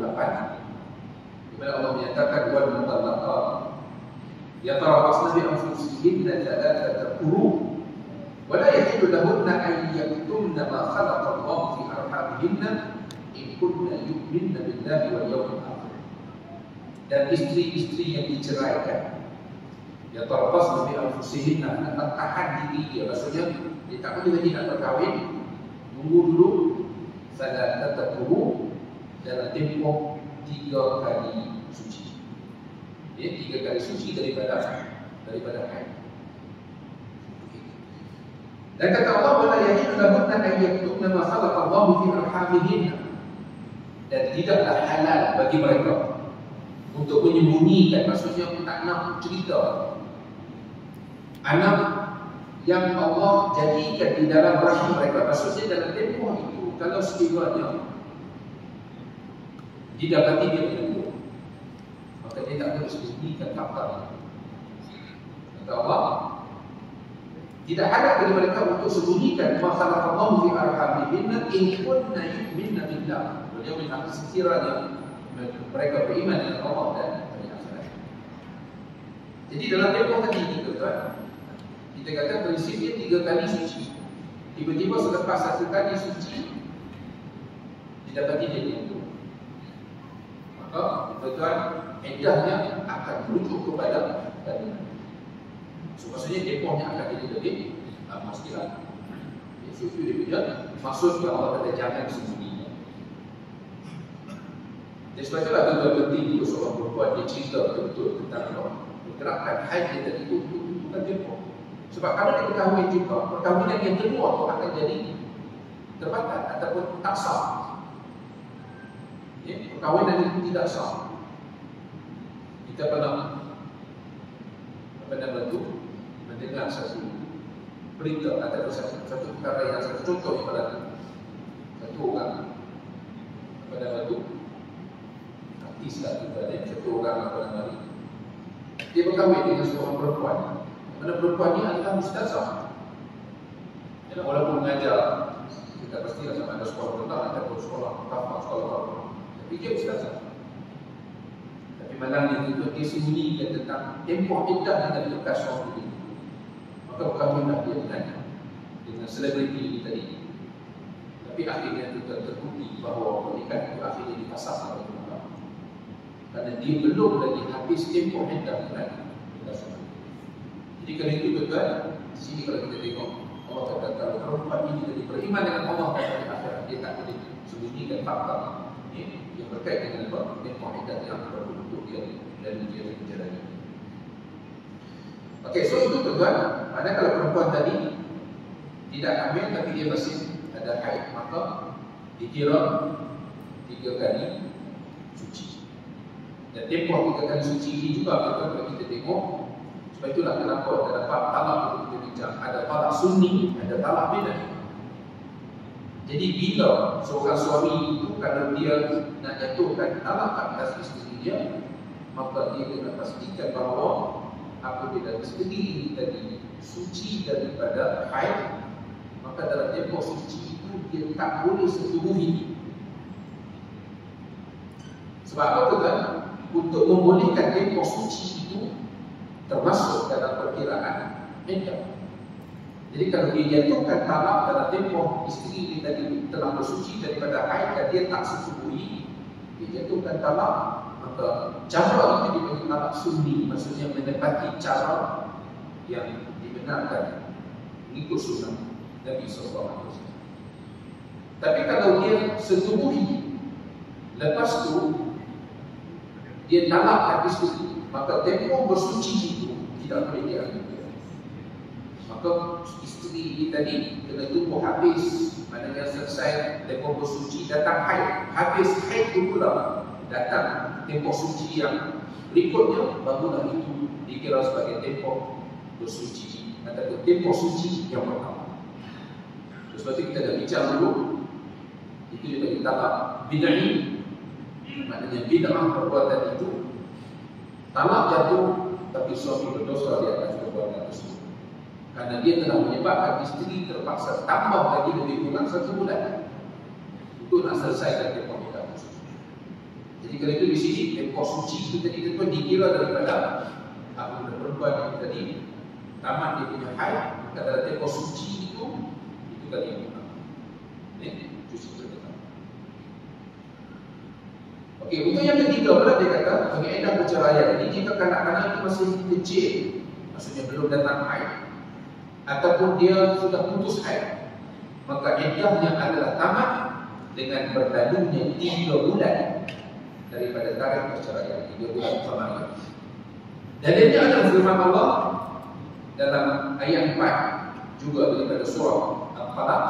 di mana Allah menyatakan wal mutallaqat yatarabbasna bi anfusihinna thalathata quru wa la yahillu lahunna an yaktumna ma khalaqa Allah fi arhamihinna kunna yu'minna billahi wal yawmil akhir. Dan istri-istri yang diceraikan ya tarbas bi anfusihinna nak tahan diri dia maksudnya dia tak boleh lagi nak berkahwin tunggu dulu salah tetap tunggu dalam tempoh tiga kali ya tiga kali suci daripada daripada haid. Dan kata Allah wala yahidu lahunna an yaktubna ma khalaqa Allah fi arhamihinna. Dan tidaklah halal bagi mereka untuk menyembunyikan maksudnya tak nak cerita. Anak yang Allah jadikan di dalam rahim mereka maksudnya dalam tempoh itu kalau sekiranya didapati dia maka dia tak sembunyikan fakta kata Allah tidak ada bagi mereka untuk sembunyikan masalah Allah di arhamihinna in kunna yu'minna billah beliau minta sekiranya mereka beriman dengan Allah dan. Jadi dalam tempoh tadi kita tuan, kita kata prinsipnya tiga kali suci. Tiba-tiba selepas satu kali suci, didapati dia itu. Maka tuan endahnya akan merujuk kepada kandungan. So, maksudnya tempohnya akan jadi lebih uh, pastilah. Itu dia maksudnya Allah kata jangan sembunyi. Jadi sebab itulah tuan-tuan penting juga seorang perempuan dia cerita betul tentang apa Gerakan haid tadi itu bukan tempoh Sebab kalau dia berkahwin juga Perkahwinan yang kedua tu akan jadi Terbatas ataupun tak sah ya, Perkahwinan itu tidak sah. Kita pernah nama? Itu Mendengar satu Berita atau satu, satu perkara yang satu contoh pada Satu orang. Nama itu Islam juga ada satu orang apa nama dia dia berkahwin dengan seorang perempuan. Mana perempuan ni adalah mustazah walaupun mengajar kita pasti lah sama ada sekolah rendah ataupun sekolah kafah sekolah dia mustazah tapi malangnya itu dia sembunyikan tentang tempoh iddah dan lekas suami ini maka berkahwinlah dia dengan dengan selebriti ini tadi. Tapi akhirnya itu terbukti bahawa pernikahan itu akhirnya dipasang oleh kerana dia belum lagi habis tempoh hendak lagi jadi kerana itu tuan di sini kalau kita tengok Allah kata kalau perempuan ini jadi beriman dengan Allah hari akhirat dia tak boleh sembunyikan fakta ya, yang berkait dengan apa tempoh hendak yang perlu untuk dia dan dia menjalani. Okey, so itu tuan, mana kalau perempuan tadi tidak hamil tapi dia masih ada haid, maka dikira tiga kali suci. Dan tempoh tiga kali suci ini juga kalau kita tengok sebab itulah kenapa terdapat talak itu kita bincang ada talak sunni, ada talak bid'ah. Jadi bila seorang suami itu kalau dia nak jatuhkan talak atas isteri dia, maka dia kena pastikan bahawa apabila isteri ini tadi suci daripada haid, maka dalam tempoh suci itu dia tak boleh setubuhi. Sebab apa kan? Untuk membolehkan tempoh suci itu termasuk dalam perkiraan media. Jadi kalau dia jatuhkan talak dalam tempoh isteri ini tadi telah bersuci daripada haid dan dia tak setubuhi, dia jatuhkan talak maka cara itu dipanggil talak sunni. Maksudnya menepati cara yang dibenarkan mengikut sunnah Nabi SAW tapi kalau dia setubuhi lepas tu dia talak hadis itu maka tempoh bersuci itu tidak boleh diambil maka isteri ini tadi kena tunggu habis. Maknanya selesai tempoh bersuci datang haid. Habis haid itu pula datang tempoh suci yang berikutnya barulah itu dikira sebagai tempoh bersuci atau tempoh suci yang pertama. Sebab itu kita dah bincang dulu. Itu juga kita tak bid'ah. Maknanya bid'ah perbuatan itu talak jatuh tapi suami berdosa di atas karena dia telah menyebabkan isteri terpaksa tambah lagi lebih kurang satu bulan. Untuk nak selesaikan tempoh jadi kalau itu di sini tempoh suci itu tadi tentu dikira daripada apa yang perempuan yang tadi tamat dia punya haid maka dalam tempoh suci itu itu kali yang pertama. Okey, untuk yang ketiga pula dia kata pengeedah perceraian ini jika kanak-kanak itu masih kecil maksudnya belum datang haid ataupun dia sudah putus haid maka iddahnya adalah tamat dengan berlalunya tiga bulan daripada tarikh perceraian tiga bulan pertama. Dan ini adalah firman Allah dalam ayat 4 juga daripada surah Al-Falaq.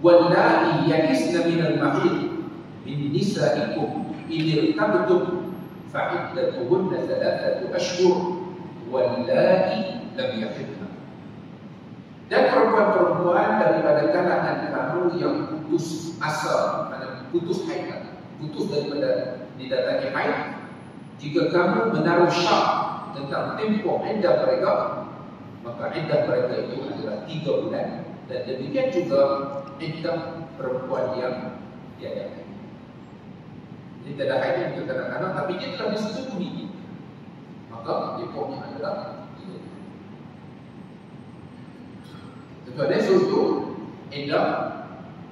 Wallahi yakisna min al-mahid min nisaikum in irtabtum fa iddatuhunna thalathatu ashhur wallahi lam yahidna. Dan perempuan-perempuan daripada kalangan kamu yang putus asa, putus haid putus daripada didatangi haid jika kamu menaruh syak tentang tempoh iddah mereka maka iddah mereka itu adalah tiga bulan. Dan demikian juga iddah perempuan yang tiada haid. Jadi tidak haid itu kadang-kadang tapi dia telah disetujui maka tempohnya adalah tiga bulan Tentu ada sesuatu iddah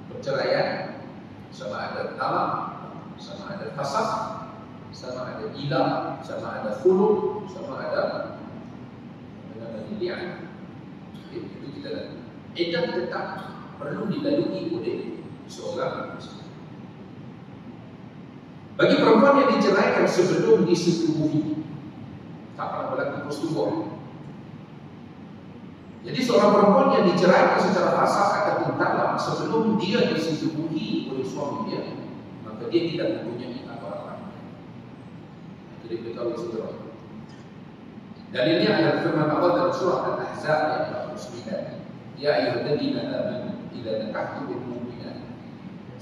perceraian sama ada talak sama ada fasad, sama ada ilah, sama ada fulu, sama ada dengan lian. Itu kita lihat. Edan tetap perlu dilalui oleh seorang bagi perempuan yang diceraikan sebelum disetubuhi tak pernah berlaku persetubuhan jadi seorang perempuan yang diceraikan secara fasad ataupun talak sebelum dia disetubuhi oleh suami dia maka dia tidak mempunyai apa-apa. Jadi kita tahu segera. Dan ini adalah firman Allah dalam surah Al-Ahzab ayat 49. Ya ayyuhalladzina amanu idza nakahtumul mu'minat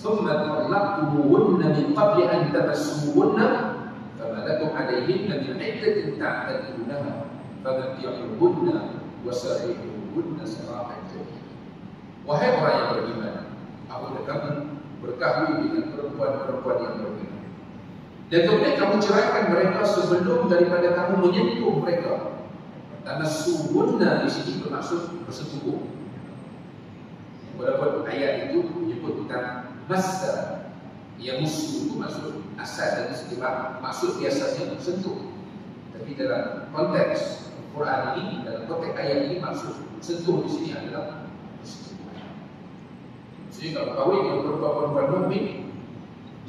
thumma talaqtumuhunna min qabli an tamassuhunna fama lakum alayhinna min iddatin ta'tadunaha famatti'uhunna wasarihuhunna sarahan jamila. Wahai orang yang beriman, apabila kamu berkahwin dengan perempuan-perempuan yang berbeda. Dan kemudian kamu ceraikan mereka sebelum daripada kamu menyentuh mereka. Karena suhunna di sini bermaksud bersetubuh. Walaupun ayat itu menyebut tentang masa yang musuh itu maksud asal dari sekitar maksud biasanya bersentuh. Tapi dalam konteks Quran ini, dalam konteks ayat ini maksud sentuh di sini adalah jadi kalau kahwin dengan perempuan-perempuan mukmin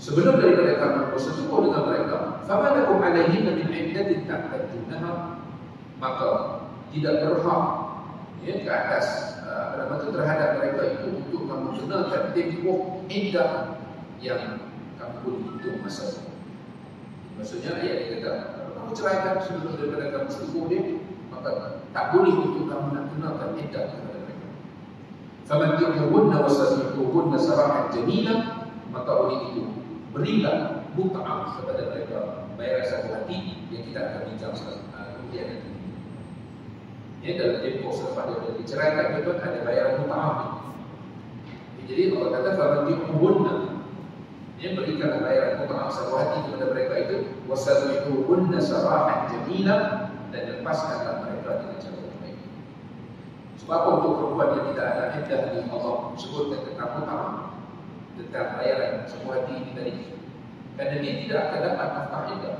sebelum daripada kamu bersetubuh dengan mereka fama lakum alaihin min iddatin ta'tadunaha maka tidak berhak ya, ke atas uh, nama itu terhadap mereka itu untuk kamu gunakan tempoh iddah yang kamu boleh hitung masa. Maksudnya ayat dia kata, kamu ceraikan sebelum daripada kamu setubuh dia, tak boleh untuk kamu nak gunakan iddah kepada mereka. Faman ti'uhunna wa sasihuhunna sarahan jamila, maka oleh itu berilah mut'ah kepada mereka bayar satu hati yang kita akan bincang uh, kemudian nanti. Ini dalam tempoh selepas dia diceraikan itu ada bayaran mut'ah. Jadi Allah kata faman ti'uhunna dia berikan bayaran mut'ah satu hati kepada mereka itu wasarihuhunna sarahan jamila dan lepaskanlah mereka dengan cara yang baik. Sebab untuk perempuan yang tidak ada iddah di Allah? Sebutkan tentang mut'ah tentang bayaran sebuah hati ini tadi. Kerana dia tidak akan dapat nafkah iddah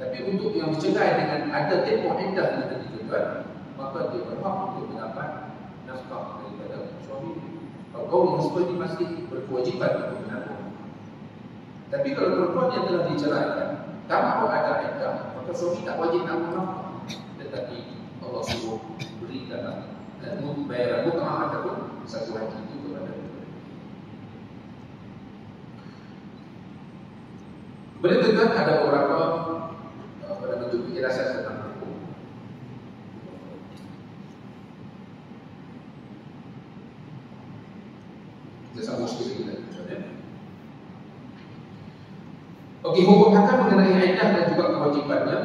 tapi untuk yang bercerai dengan ada tempoh iddah yang tadi tuan maka dia berhak untuk mendapat nafkah daripada suami kalau kau yang seperti masih berkewajiban untuk tapi kalau perempuan yang telah diceraikan tanpa ada iddah maka suami tak wajib nanggung nafkah tetapi Allah suruh berikan dan bayaran mut'ah ataupun satu hati itu kepada Boleh tuan ada beberapa uh, pada bentuk penjelasan tentang. Kita sambung sikit lagi. Okey, hukum hakam mengenai iddah dan juga kewajipannya.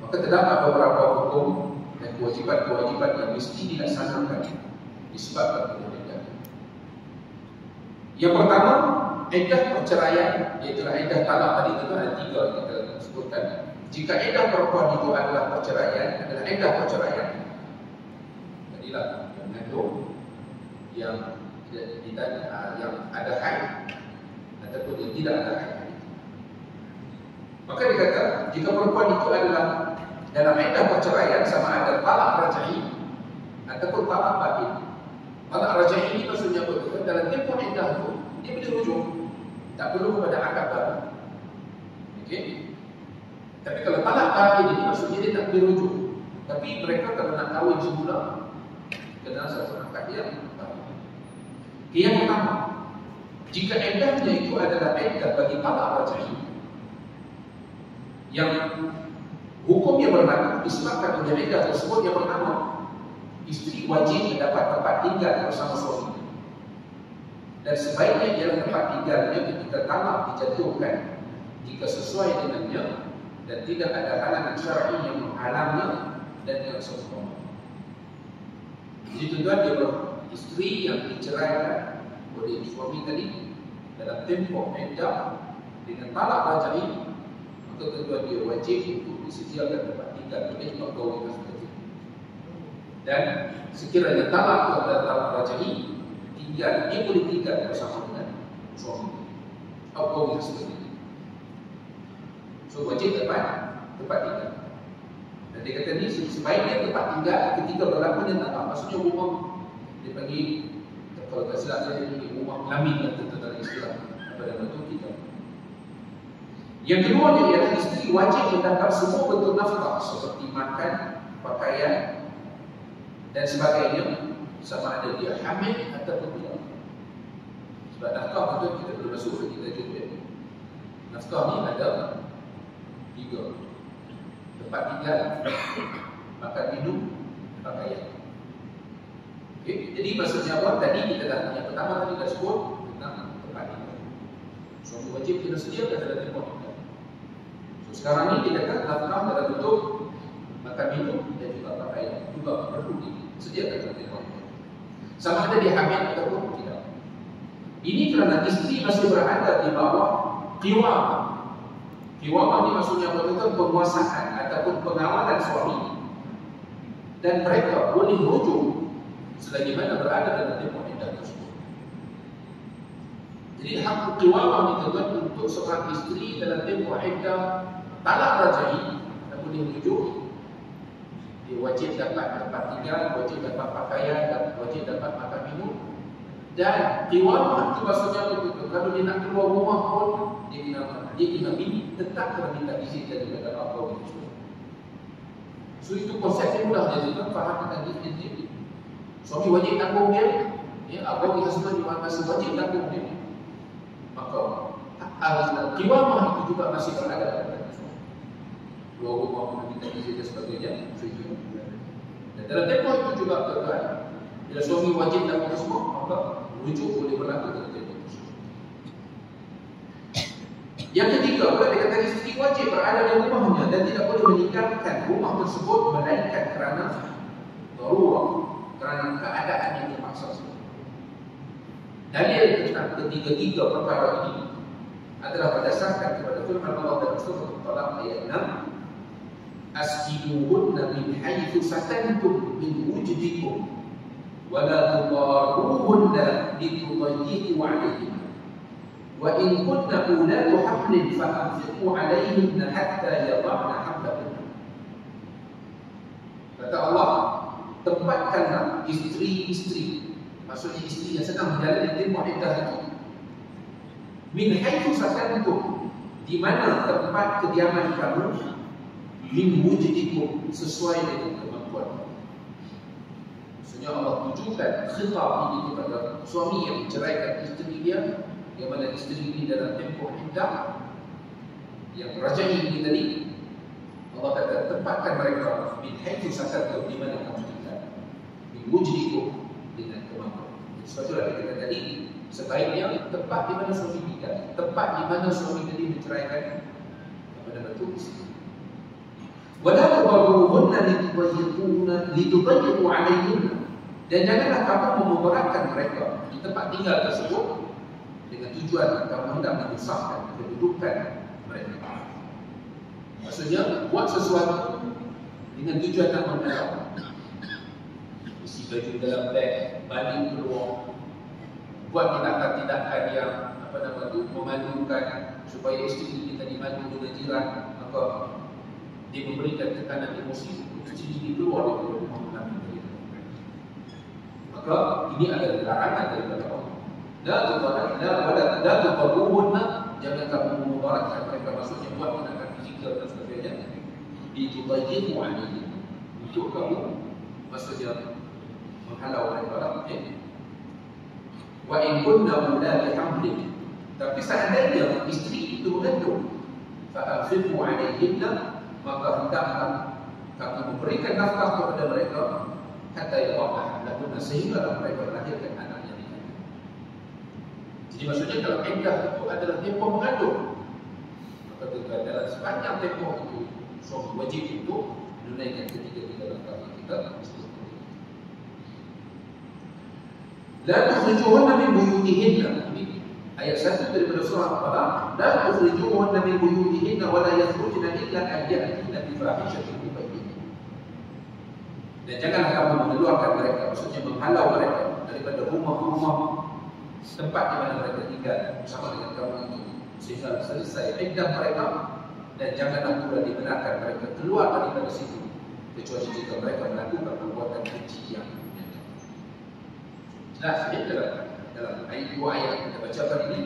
Maka terdapat beberapa hukum dan kewajipan-kewajipan yang mesti dilaksanakan disebabkan oleh iddah. Yang pertama, Edah perceraian Iaitu edah talak tadi itu ada tiga kita sebutkan Jika edah perempuan itu adalah perceraian Adalah edah perceraian Jadilah yang mengandung Yang tidak ah, Yang ada haid Ataupun yang tidak ada haid Maka dia kata Jika perempuan itu adalah Dalam edah perceraian Sama ada talak rajai Ataupun talak batin Talak rajai ini maksudnya apa? Dalam tempoh edah itu Dia boleh rujuk tak perlu kepada akad baru. Okey. Tapi kalau talak kahwin ini maksudnya dia tak boleh rujuk. Tapi mereka kalau nak kahwin semula kena satu akad dia. Okay, yang pertama, jika edarnya itu adalah edar bagi talak rajai yang hukum yang berlaku disebabkan oleh edar tersebut yang pertama isteri wajib mendapat tempat tinggal bersama suami dan sebaiknya ialah tempat tinggalnya ketika talak dijatuhkan jika sesuai dengannya dan tidak ada halangan syar'i yang menghalangnya dan yang sempurna. Jadi tuan dia isteri yang diceraikan oleh suami tadi dalam tempoh iddah dengan talak rajai maka tuan dia wajib untuk disediakan tempat tinggal oleh pegawai tersebut. Dan sekiranya talak atau talak rajai tinggal, dia boleh tinggal bersama dengan suami yang seperti itu. So wajib tempat tempat tinggal. Dan dia kata ni sebaiknya tempat tinggal ketika berlakunya tak maksudnya rumah dia pergi kalau tak silap saya dia rumah kelamin yang dalam istilah pada bentuk kita. Yang kedua dia ialah isteri wajib mendapat semua bentuk nafkah seperti makan, pakaian dan sebagainya sama ada dia hamil ataupun tidak. Sebab nafkah itu kita perlu masuk ke kita juga. Nafkah ni ada tiga. Tempat tinggal, makan minum, pakaian. Okay. Jadi maksudnya apa? Tadi kita dah yang pertama tadi dah sebut tentang tempat tinggal. Suatu wajib kita sediakan dalam tempat sekarang ni kita kata nafkah dalam bentuk makan minum dan juga pakaian juga perlu dalam tempat tinggal. Sama ada dia hamil ataupun tidak. Ini kerana isteri masih berada di bawah kiwam. Kiwam ini maksudnya betul penguasaan ataupun pengawalan suami. Dan mereka boleh rujuk selagi mana berada dalam tempoh indah tersebut. Jadi hak kiwam ini tuan untuk seorang isteri dalam tempoh indah talak rajai dan boleh rujuk dia wajib dapat tempat tinggal, wajib dapat pakaian dan wajib dapat makan minum Dan kiwamah itu maksudnya betul Kalau dia nak keluar rumah pun Dia kena Dia kena bini Tetap kena minta izin daripada apa itu So itu konsep yang mudah Jadi kan faham tentang izin Suami wajib tanggung dia Ya, apa kita semua masih wajib tanggung dia Maka Kiwamah itu juga masih berada Dua rumah pun minta izin dan sebagainya. Dan dalam tempoh itu juga tuan Bila suami wajib tanggung semua Maka rujuk boleh berlaku dalam tempoh Yang ketiga pula dia kata isteri wajib berada di rumahnya Dan tidak boleh meninggalkan rumah tersebut Melainkan kerana Darurah Kerana keadaan yang terpaksa Dalil tentang ketiga-tiga perkara ini adalah berdasarkan kepada firman Allah dalam surah Al-Talaq ayat 6 Asjiduhunna min haythu sakantum min wujdikum. Wa la tudaruhunna litudayyiqu alayhim. Wa in kunna ulatu hamlin fa anfiqu alayhinna hatta yadhana hamlahunna Kata Allah tempatkanlah isteri-isteri maksudnya isteri yang sedang menjalani tempoh iddah itu min haythu sakantum di mana tempat kediaman kamu min wujudikum sesuai dengan kemampuan. Maksudnya Allah tujukan khitab ini kepada suami yang menceraikan isteri dia yang mana isteri ini dalam tempoh iddah yang rajai ini tadi Allah kata tempatkan mereka min haythu sakantum di mana kamu tinggal. Wujudikum dengan kemampuan. Sebab itulah kita kata tadi sebaiknya tempat di mana suami tinggal tempat di mana suami tadi menceraikan kepada betul isteri wala tabarruhunna litubayyituna litubayyitu alayhinna dan janganlah kamu memubarakkan mereka di tempat tinggal tersebut dengan tujuan kamu hendak menyusahkan kedudukan mereka. Maksudnya buat sesuatu dengan tujuan nak menghalau isi baju dalam beg balik keluar buat tindakan-tindakan yang apa nama tu memalukan supaya isteri kita dimadu dengan jiran maka dia memberikan tekanan emosi ini keluar dari rumah Nabi. Maka ini adalah larangan daripada Allah. La tubarak la wala la tubaruhunna jangan kamu memubarakkan mereka maksudnya buat tindakan fizikal dan sebagainya. Ditubayyimu alaihi untuk kamu maksudnya menghalau mereka ya, wa in kunna ulati hamlin tapi seandainya isteri itu mengandung fa afimu alaihinna maka hendaklah kamu memberikan nafkah kepada mereka hatta yawah lahunna sehingga mereka melahirkan anaknya di jadi maksudnya kalau iddah itu adalah tempoh mengandung. Maka dalam sepanjang tempoh itu suami wajib itu menunaikan ketiga-tiga langkah kita La tukhrijuhunna min buyutihinna. Ayat 1 daripada surah Al-Falaq, la tukhrijuhunna min buyutihinna wa la yakhrujna illa an ya'tina bi fahishatin mubayyinah. Dan janganlah kamu mengeluarkan mereka, maksudnya menghalau mereka daripada rumah-rumah tempat di mana mereka tinggal bersama dengan kamu itu sehingga selesai iddah mereka dan janganlah pula dibenarkan mereka keluar daripada situ kecuali jika mereka melakukan perbuatan keji yang jelas ya dalam ayat dua ayat yang kita baca tadi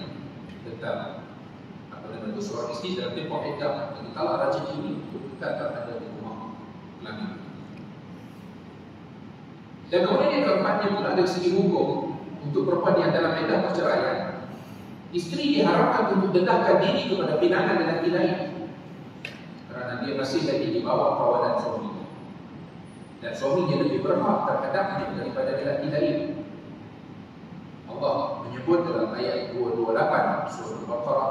tentang apa nama itu seorang isteri dalam tempoh iddah dan kalau rajin ini kita akan ada di rumah lagi. Dan kemudian yang keempatnya pun ada segi hukum untuk perempuan yang dalam iddah perceraian. Isteri diharapkan untuk dedahkan diri kepada pinangan lelaki lain kerana dia masih lagi di bawah kawalan suaminya. Dan suaminya lebih berhak terhadapnya daripada lelaki lain Allah menyebut dalam ayat 228 surah Al-Baqarah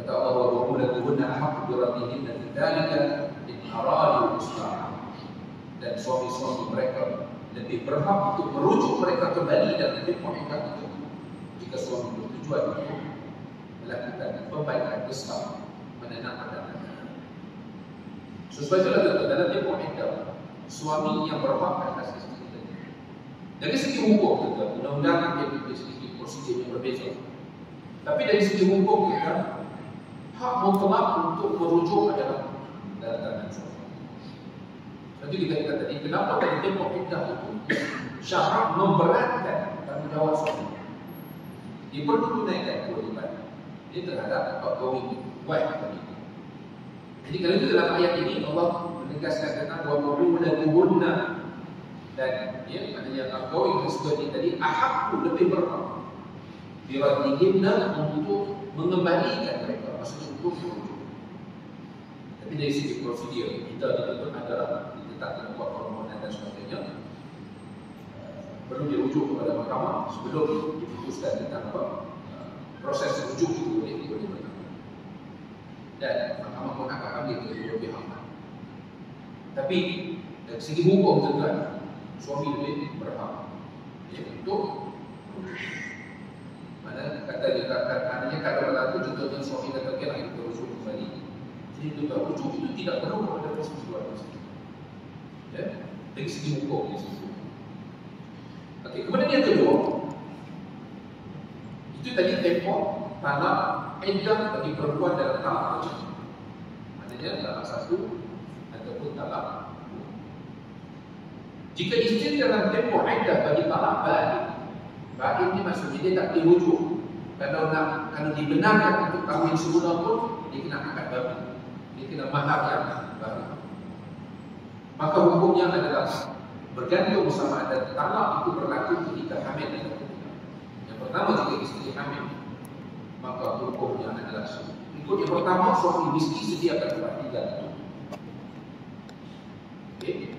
kata Allah wa bu'ulatuhunna ahqqu bi rabbihinna fi dzalika in aradu islaha dan suami-suami mereka lebih berhak untuk merujuk mereka kembali dalam tempoh iddah itu jika suami bertujuan untuk melakukan perbaikan Islam menenang anak Sesuai dalam dalam tempoh suami yang berhak atas isteri dari segi hukum kita, undang-undang dia dari segi prosedur yang berbeza. Tapi dari segi hukum kita, hak mutlak untuk merujuk adalah dalam tangan suami. Nanti kita kata tadi, kenapa dari tempoh kita itu syarat memberatkan tanggungjawab suami? dia perlu tunaikan kewajipan dia terhadap outgoing wife tadi. Jadi kalau itu dalam ayat ini Allah menegaskan tentang wa mawlatuhunna dan ya maknanya outgoing seperti tadi ahakku lebih berhak biradihinna untuk mengembalikan mereka untuk merujuk. Tapi dari segi prosedur kita dituntut adalah ditetapkan buat permohonan dan sebagainya perlu dirujuk kepada mahkamah sebelum diputuskan tentang apa proses rujuk itu boleh boleh berlaku. Dan mahkamah pun akan ambil itu lebih aman. Tapi dari segi hukum juga suami lebih berhak ya, untuk mana kata dia kata maknanya kalau berlaku contohnya suami kata okey lah kita rujuk kembali. Jadi itu rujuk itu tidak perlu kepada persetujuan tersebut. Ya, dari segi hukum ya, Okey, kemudian yang kedua, itu tadi tempoh talak iddah bagi perempuan dalam talak kerja. Maknanya talak satu ataupun talak dua. Jika isteri dalam tempoh iddah bagi talak balik, balik ini maksudnya dia tak dirujuk. Kalau nak kalau dibenarkan untuk kahwin semula pun dia kena akad baru. Dia kena mahar yang baru. Maka hukumnya adalah bergantung sama ada talak itu berlaku ketika hamil atau Yang pertama jika isteri hamil, maka hukumnya adalah. Ikut yang pertama, suami mesti sediakan tempat tinggal itu. Okay.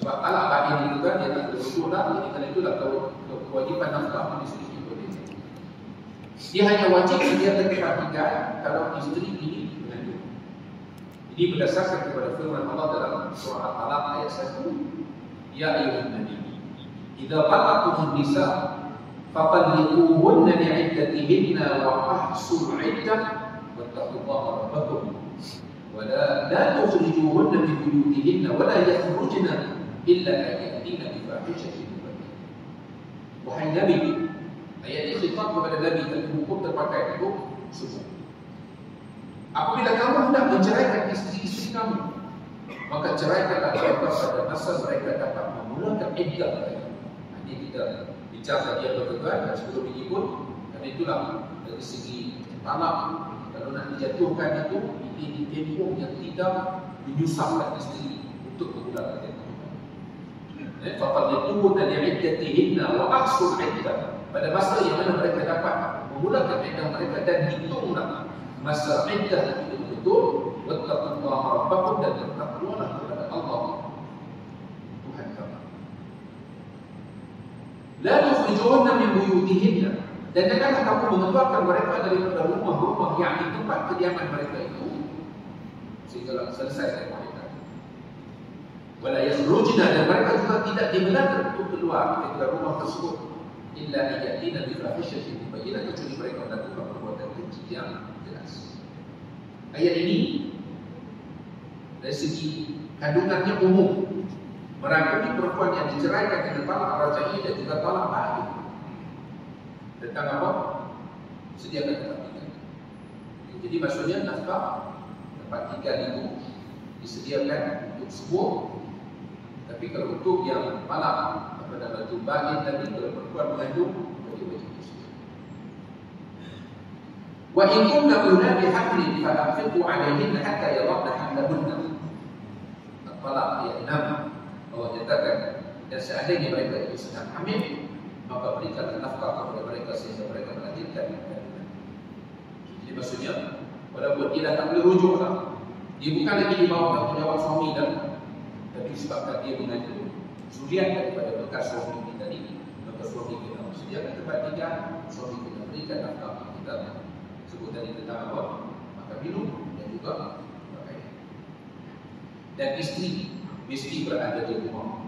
Sebab talak bagi ini juga dia tak berusul lah, jadi kerana itulah kewajipan nafkah isteri itu. Dia hanya wajib sediakan tempat tinggal kalau isteri ini mengandung. Ini berdasarkan kepada firman Allah dalam surah Al-Talaq ayat 1. Ya ayuhan Nabi, Idza ba'atum nisa فطلقوهن لعدتهن وأحصوا العدة واتقوا الله ربكم ولا لا تخرجوهن من بيوتهن ولا يخرجن illa ya'tina bi fahishatin mubayyinah. Wahai Nabi, ayat ini khitab kepada Nabi dan hukum terpakai itu sesuatu. Apabila kamu hendak menceraikan isteri-isteri kamu, maka ceraikanlah mereka pada masa mereka dapat memulakan iddah. Ini kita bicara tadi yang dan sebelum ini pun dan itulah dari segi talak kalau nak dijatuhkan itu ini di yang tidak menyusahkan isteri untuk menggunakan iddah. Fakal yatuhun dan ya'iddatihinna wa aksul iddah pada masa yang mana mereka dapat memulakan iddah mereka dan hitunglah masa iddah itu betul wattaqullaha rabbakum dan bertakwalah kepada Allah. La tukhrijuhunna min buyutihinna. Dan janganlah kamu mengeluarkan mereka dari rumah-rumah yang di tempat kediaman mereka itu sehingga selesai. Wala yakhrujna dan mereka juga tidak dibenarkan untuk keluar dari rumah tersebut illa ayatina bi fahishatin mubayyinah kecuali mereka melakukan perbuatan keji yang jelas. Ayat ini dari segi kandungannya umum merangkumi perempuan yang diceraikan dengan talak rajai dan juga talak balik. Tentang apa? Sediakan tempat tinggal. Jadi maksudnya nafkah tempat tinggal itu disediakan untuk semua. Tapi kalau untuk yang malam apa nama itu bagi tadi kalau perempuan mengandung bagi wajib Wa in kunna ulati hamlin fa anfiqu alayhinna hatta yadhna hamlahunna. Talak ayat 6 Allah nyatakan dan seandainya mereka itu sedang hamil maka berikan nafkah kepada mereka sehingga mereka melahirkan jadi maksudnya walaupun dia dah tak boleh rujuk lah dia bukan lagi di bawah tanggungjawab suami dan sebabkan dia mengandung surian daripada bekas suami ini tadi maka suami kita sediakan tempat tinggal suami kita berikan nafkah kita sebut tadi tentang apa maka minum dan juga dan istri mesti berada di rumah.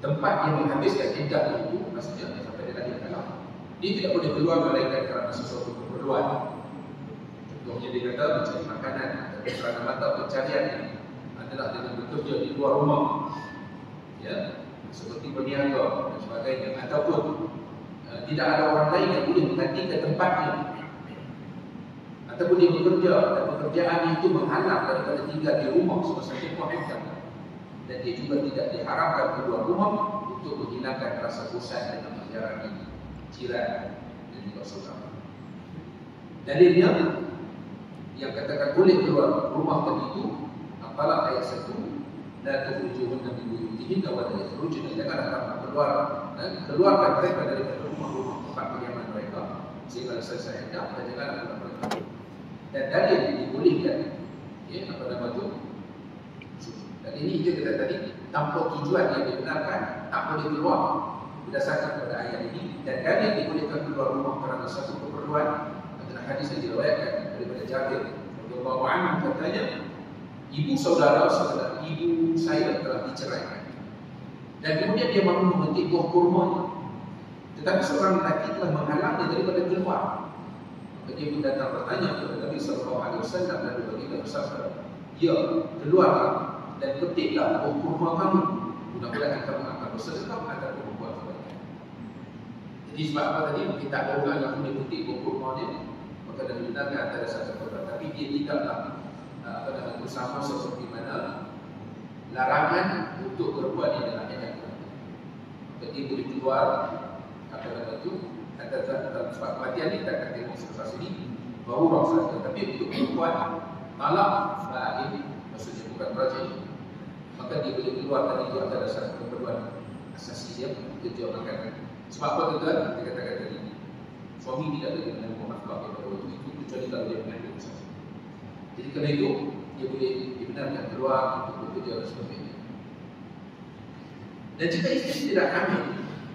Tempat yang menghabiskan iddah itu maksudnya sampai dia tadi kalah. Dia tidak boleh keluar melainkan kerana sesuatu keperluan. Contohnya dia kata mencari makanan atau kerana mata pencarian adalah dengan bekerja di luar rumah. Ya, seperti berniaga dan sebagainya ataupun uh, tidak ada orang lain yang boleh menggantikan tempatnya ataupun dia bekerja dan pekerjaan itu menghalang daripada tinggal di rumah semasa tempoh yang dan dia juga tidak diharapkan keluar rumah untuk menghilangkan rasa bosan dengan menjalani jiran dan juga saudara. Dalilnya yang katakan boleh keluar rumah tadi itu apalah ayat satu la tukhrijuhun min buyutihin wa la yakhrujun jangan akan keluar dan keluarkan mereka dari rumah-rumah tempat kediaman mereka. Sehingga selesai iddah dan jangan akan mereka dan dalil dibolehkan ya apa nama itu dan ini kita kata tadi tanpa tujuan yang dibenarkan tak boleh keluar berdasarkan pada ayat ini. Dan dalil dibolehkan keluar rumah kerana satu keperluan adalah hadis yang diriwayatkan daripada Jabir radhiyallahu anhu katanya ibu saudara saudara ibu saya telah diceraikan dan kemudian dia mahu memetik buah kurma tetapi seorang lelaki telah menghalangnya daripada keluar. Maka dia pun datang bertanya kepada Nabi wasallam dan dia bersabda ya keluarlah dan petiklah buah kurma kamu. Mudah-mudahan kamu akan bersedekah agar kamu buat kebaikan jadi sebab apa tadi? Kita tak ada orang yang boleh petik buah kurma dia. Maka dan benarkan antara satu korban tapi dia tidaklah apa nama itu sama seperti mana larangan untuk berbuat di dalam ayat jadi boleh keluar apa nama itu kata dalam sebab kematian ni kita akan tengok selepas ini baru sahaja. Tapi untuk berbuat talak baik maksudnya bukan projek. Maka dia boleh keluar dari itu antara satu keperluan asasi dia untuk dia makan. Sebab apa tuan kita katakan tadi suami tidak boleh nafkah daripada waktu itu kecuali kalau dia mengandung saja. Jadi kerana itu dia boleh dibenarkan keluar untuk bekerja dan sebagainya. Dan jika isteri tidak hamil,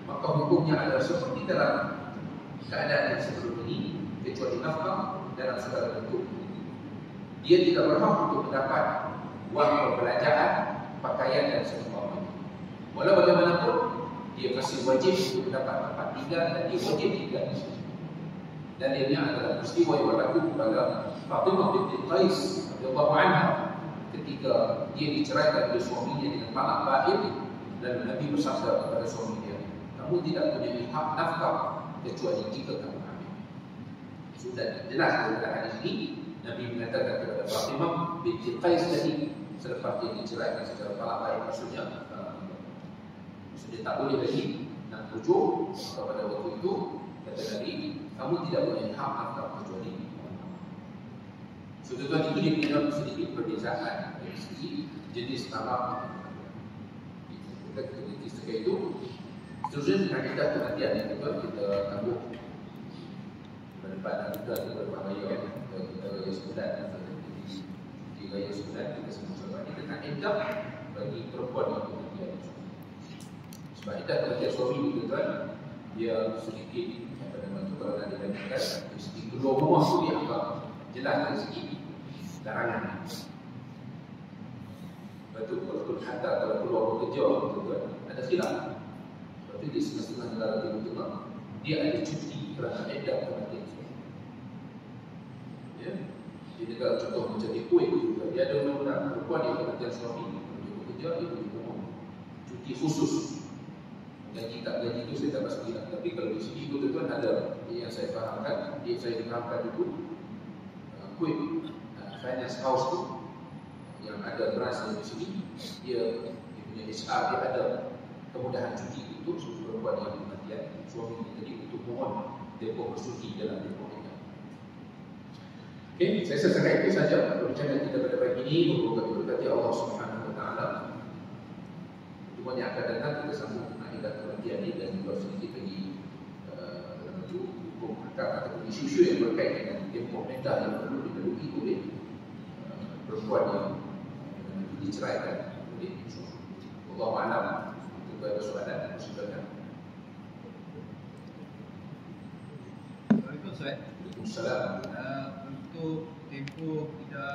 maka hukumnya adalah seperti dalam keadaan yang sebelum ini kecuali nafkah dalam segala bentuk. Dia tidak berhak untuk mendapat wang perbelanjaan, pakaian dan sebagainya. Walau bagaimanapun, dia masih wajib mendapat tempat tinggal dan dia wajib tinggal di situ dalilnya adalah peristiwa yang berlaku kepada Fatimah binti Qais radhiyallahu anha ketika dia diceraikan oleh suaminya dengan talak baik dan Nabi bersabda kepada suami dia kamu tidak punya hak nafkah kecuali jika kamu hamil sudah jelas dalam hadis ini Nabi mengatakan kepada Fatimah binti Qais tadi selepas dia diceraikan secara talak baik maksudnya uh, maksudnya tak boleh lagi nak tujuh pada waktu itu kata Nabi kamu tidak boleh hak nafkah kecuali So tuan itu dia punya sedikit perbezaan dari segi jenis talak kita kita kita itu. Seterusnya dengan kita kematian yang kita kita tangguh berdepan kita kita berbahaya kita kita raya sebulan. Di raya sebulan. Kita semua sebab kita nak endap bagi perempuan yang kematian sebab kita kematian suami kita tuan. Dia sedikit kalau nak dibandingkan kedua rumah tu dia agak jelas dari segi larangan betul kalau pun kata kalau keluar bekerja betul ada silap. Tapi di setengah-setengah negara di Tengah dia ada cuti kerana edak kematian ya? Di negara contoh macam di Kuwait juga. Dia ada undang-undang perempuan yang kematian suami dia bekerja dia boleh cuti khusus. Gaji tak gaji itu saya tak pasti lah. Tapi kalau di sini itu tuan ada. Yang saya fahamkan, yang saya fahamkan itu quick uh, finance house tu yang ada branch di sini dia, dia punya HR dia ada kemudahan cuti itu untuk perempuan yang kematian suami jadi untuk mohon depo bersuci dalam depo ini. Okay, saya selesai itu saja perbincangan kita pada pagi ini. Moga berkati Allah Subhanahu Wa Taala. Yang akan datang kita sambung dan kematian ini dan juga sedikit lagi itu hukum atau isu-isu yang berkaitan dengan tempoh mental yang perlu dilalui oleh uh, perempuan yang diceraikan oleh suami. Allah Alam untuk beberapa soalan silakan. Assalamualaikum Ustaz. Waalaikumsalam. Uh, untuk tempoh kita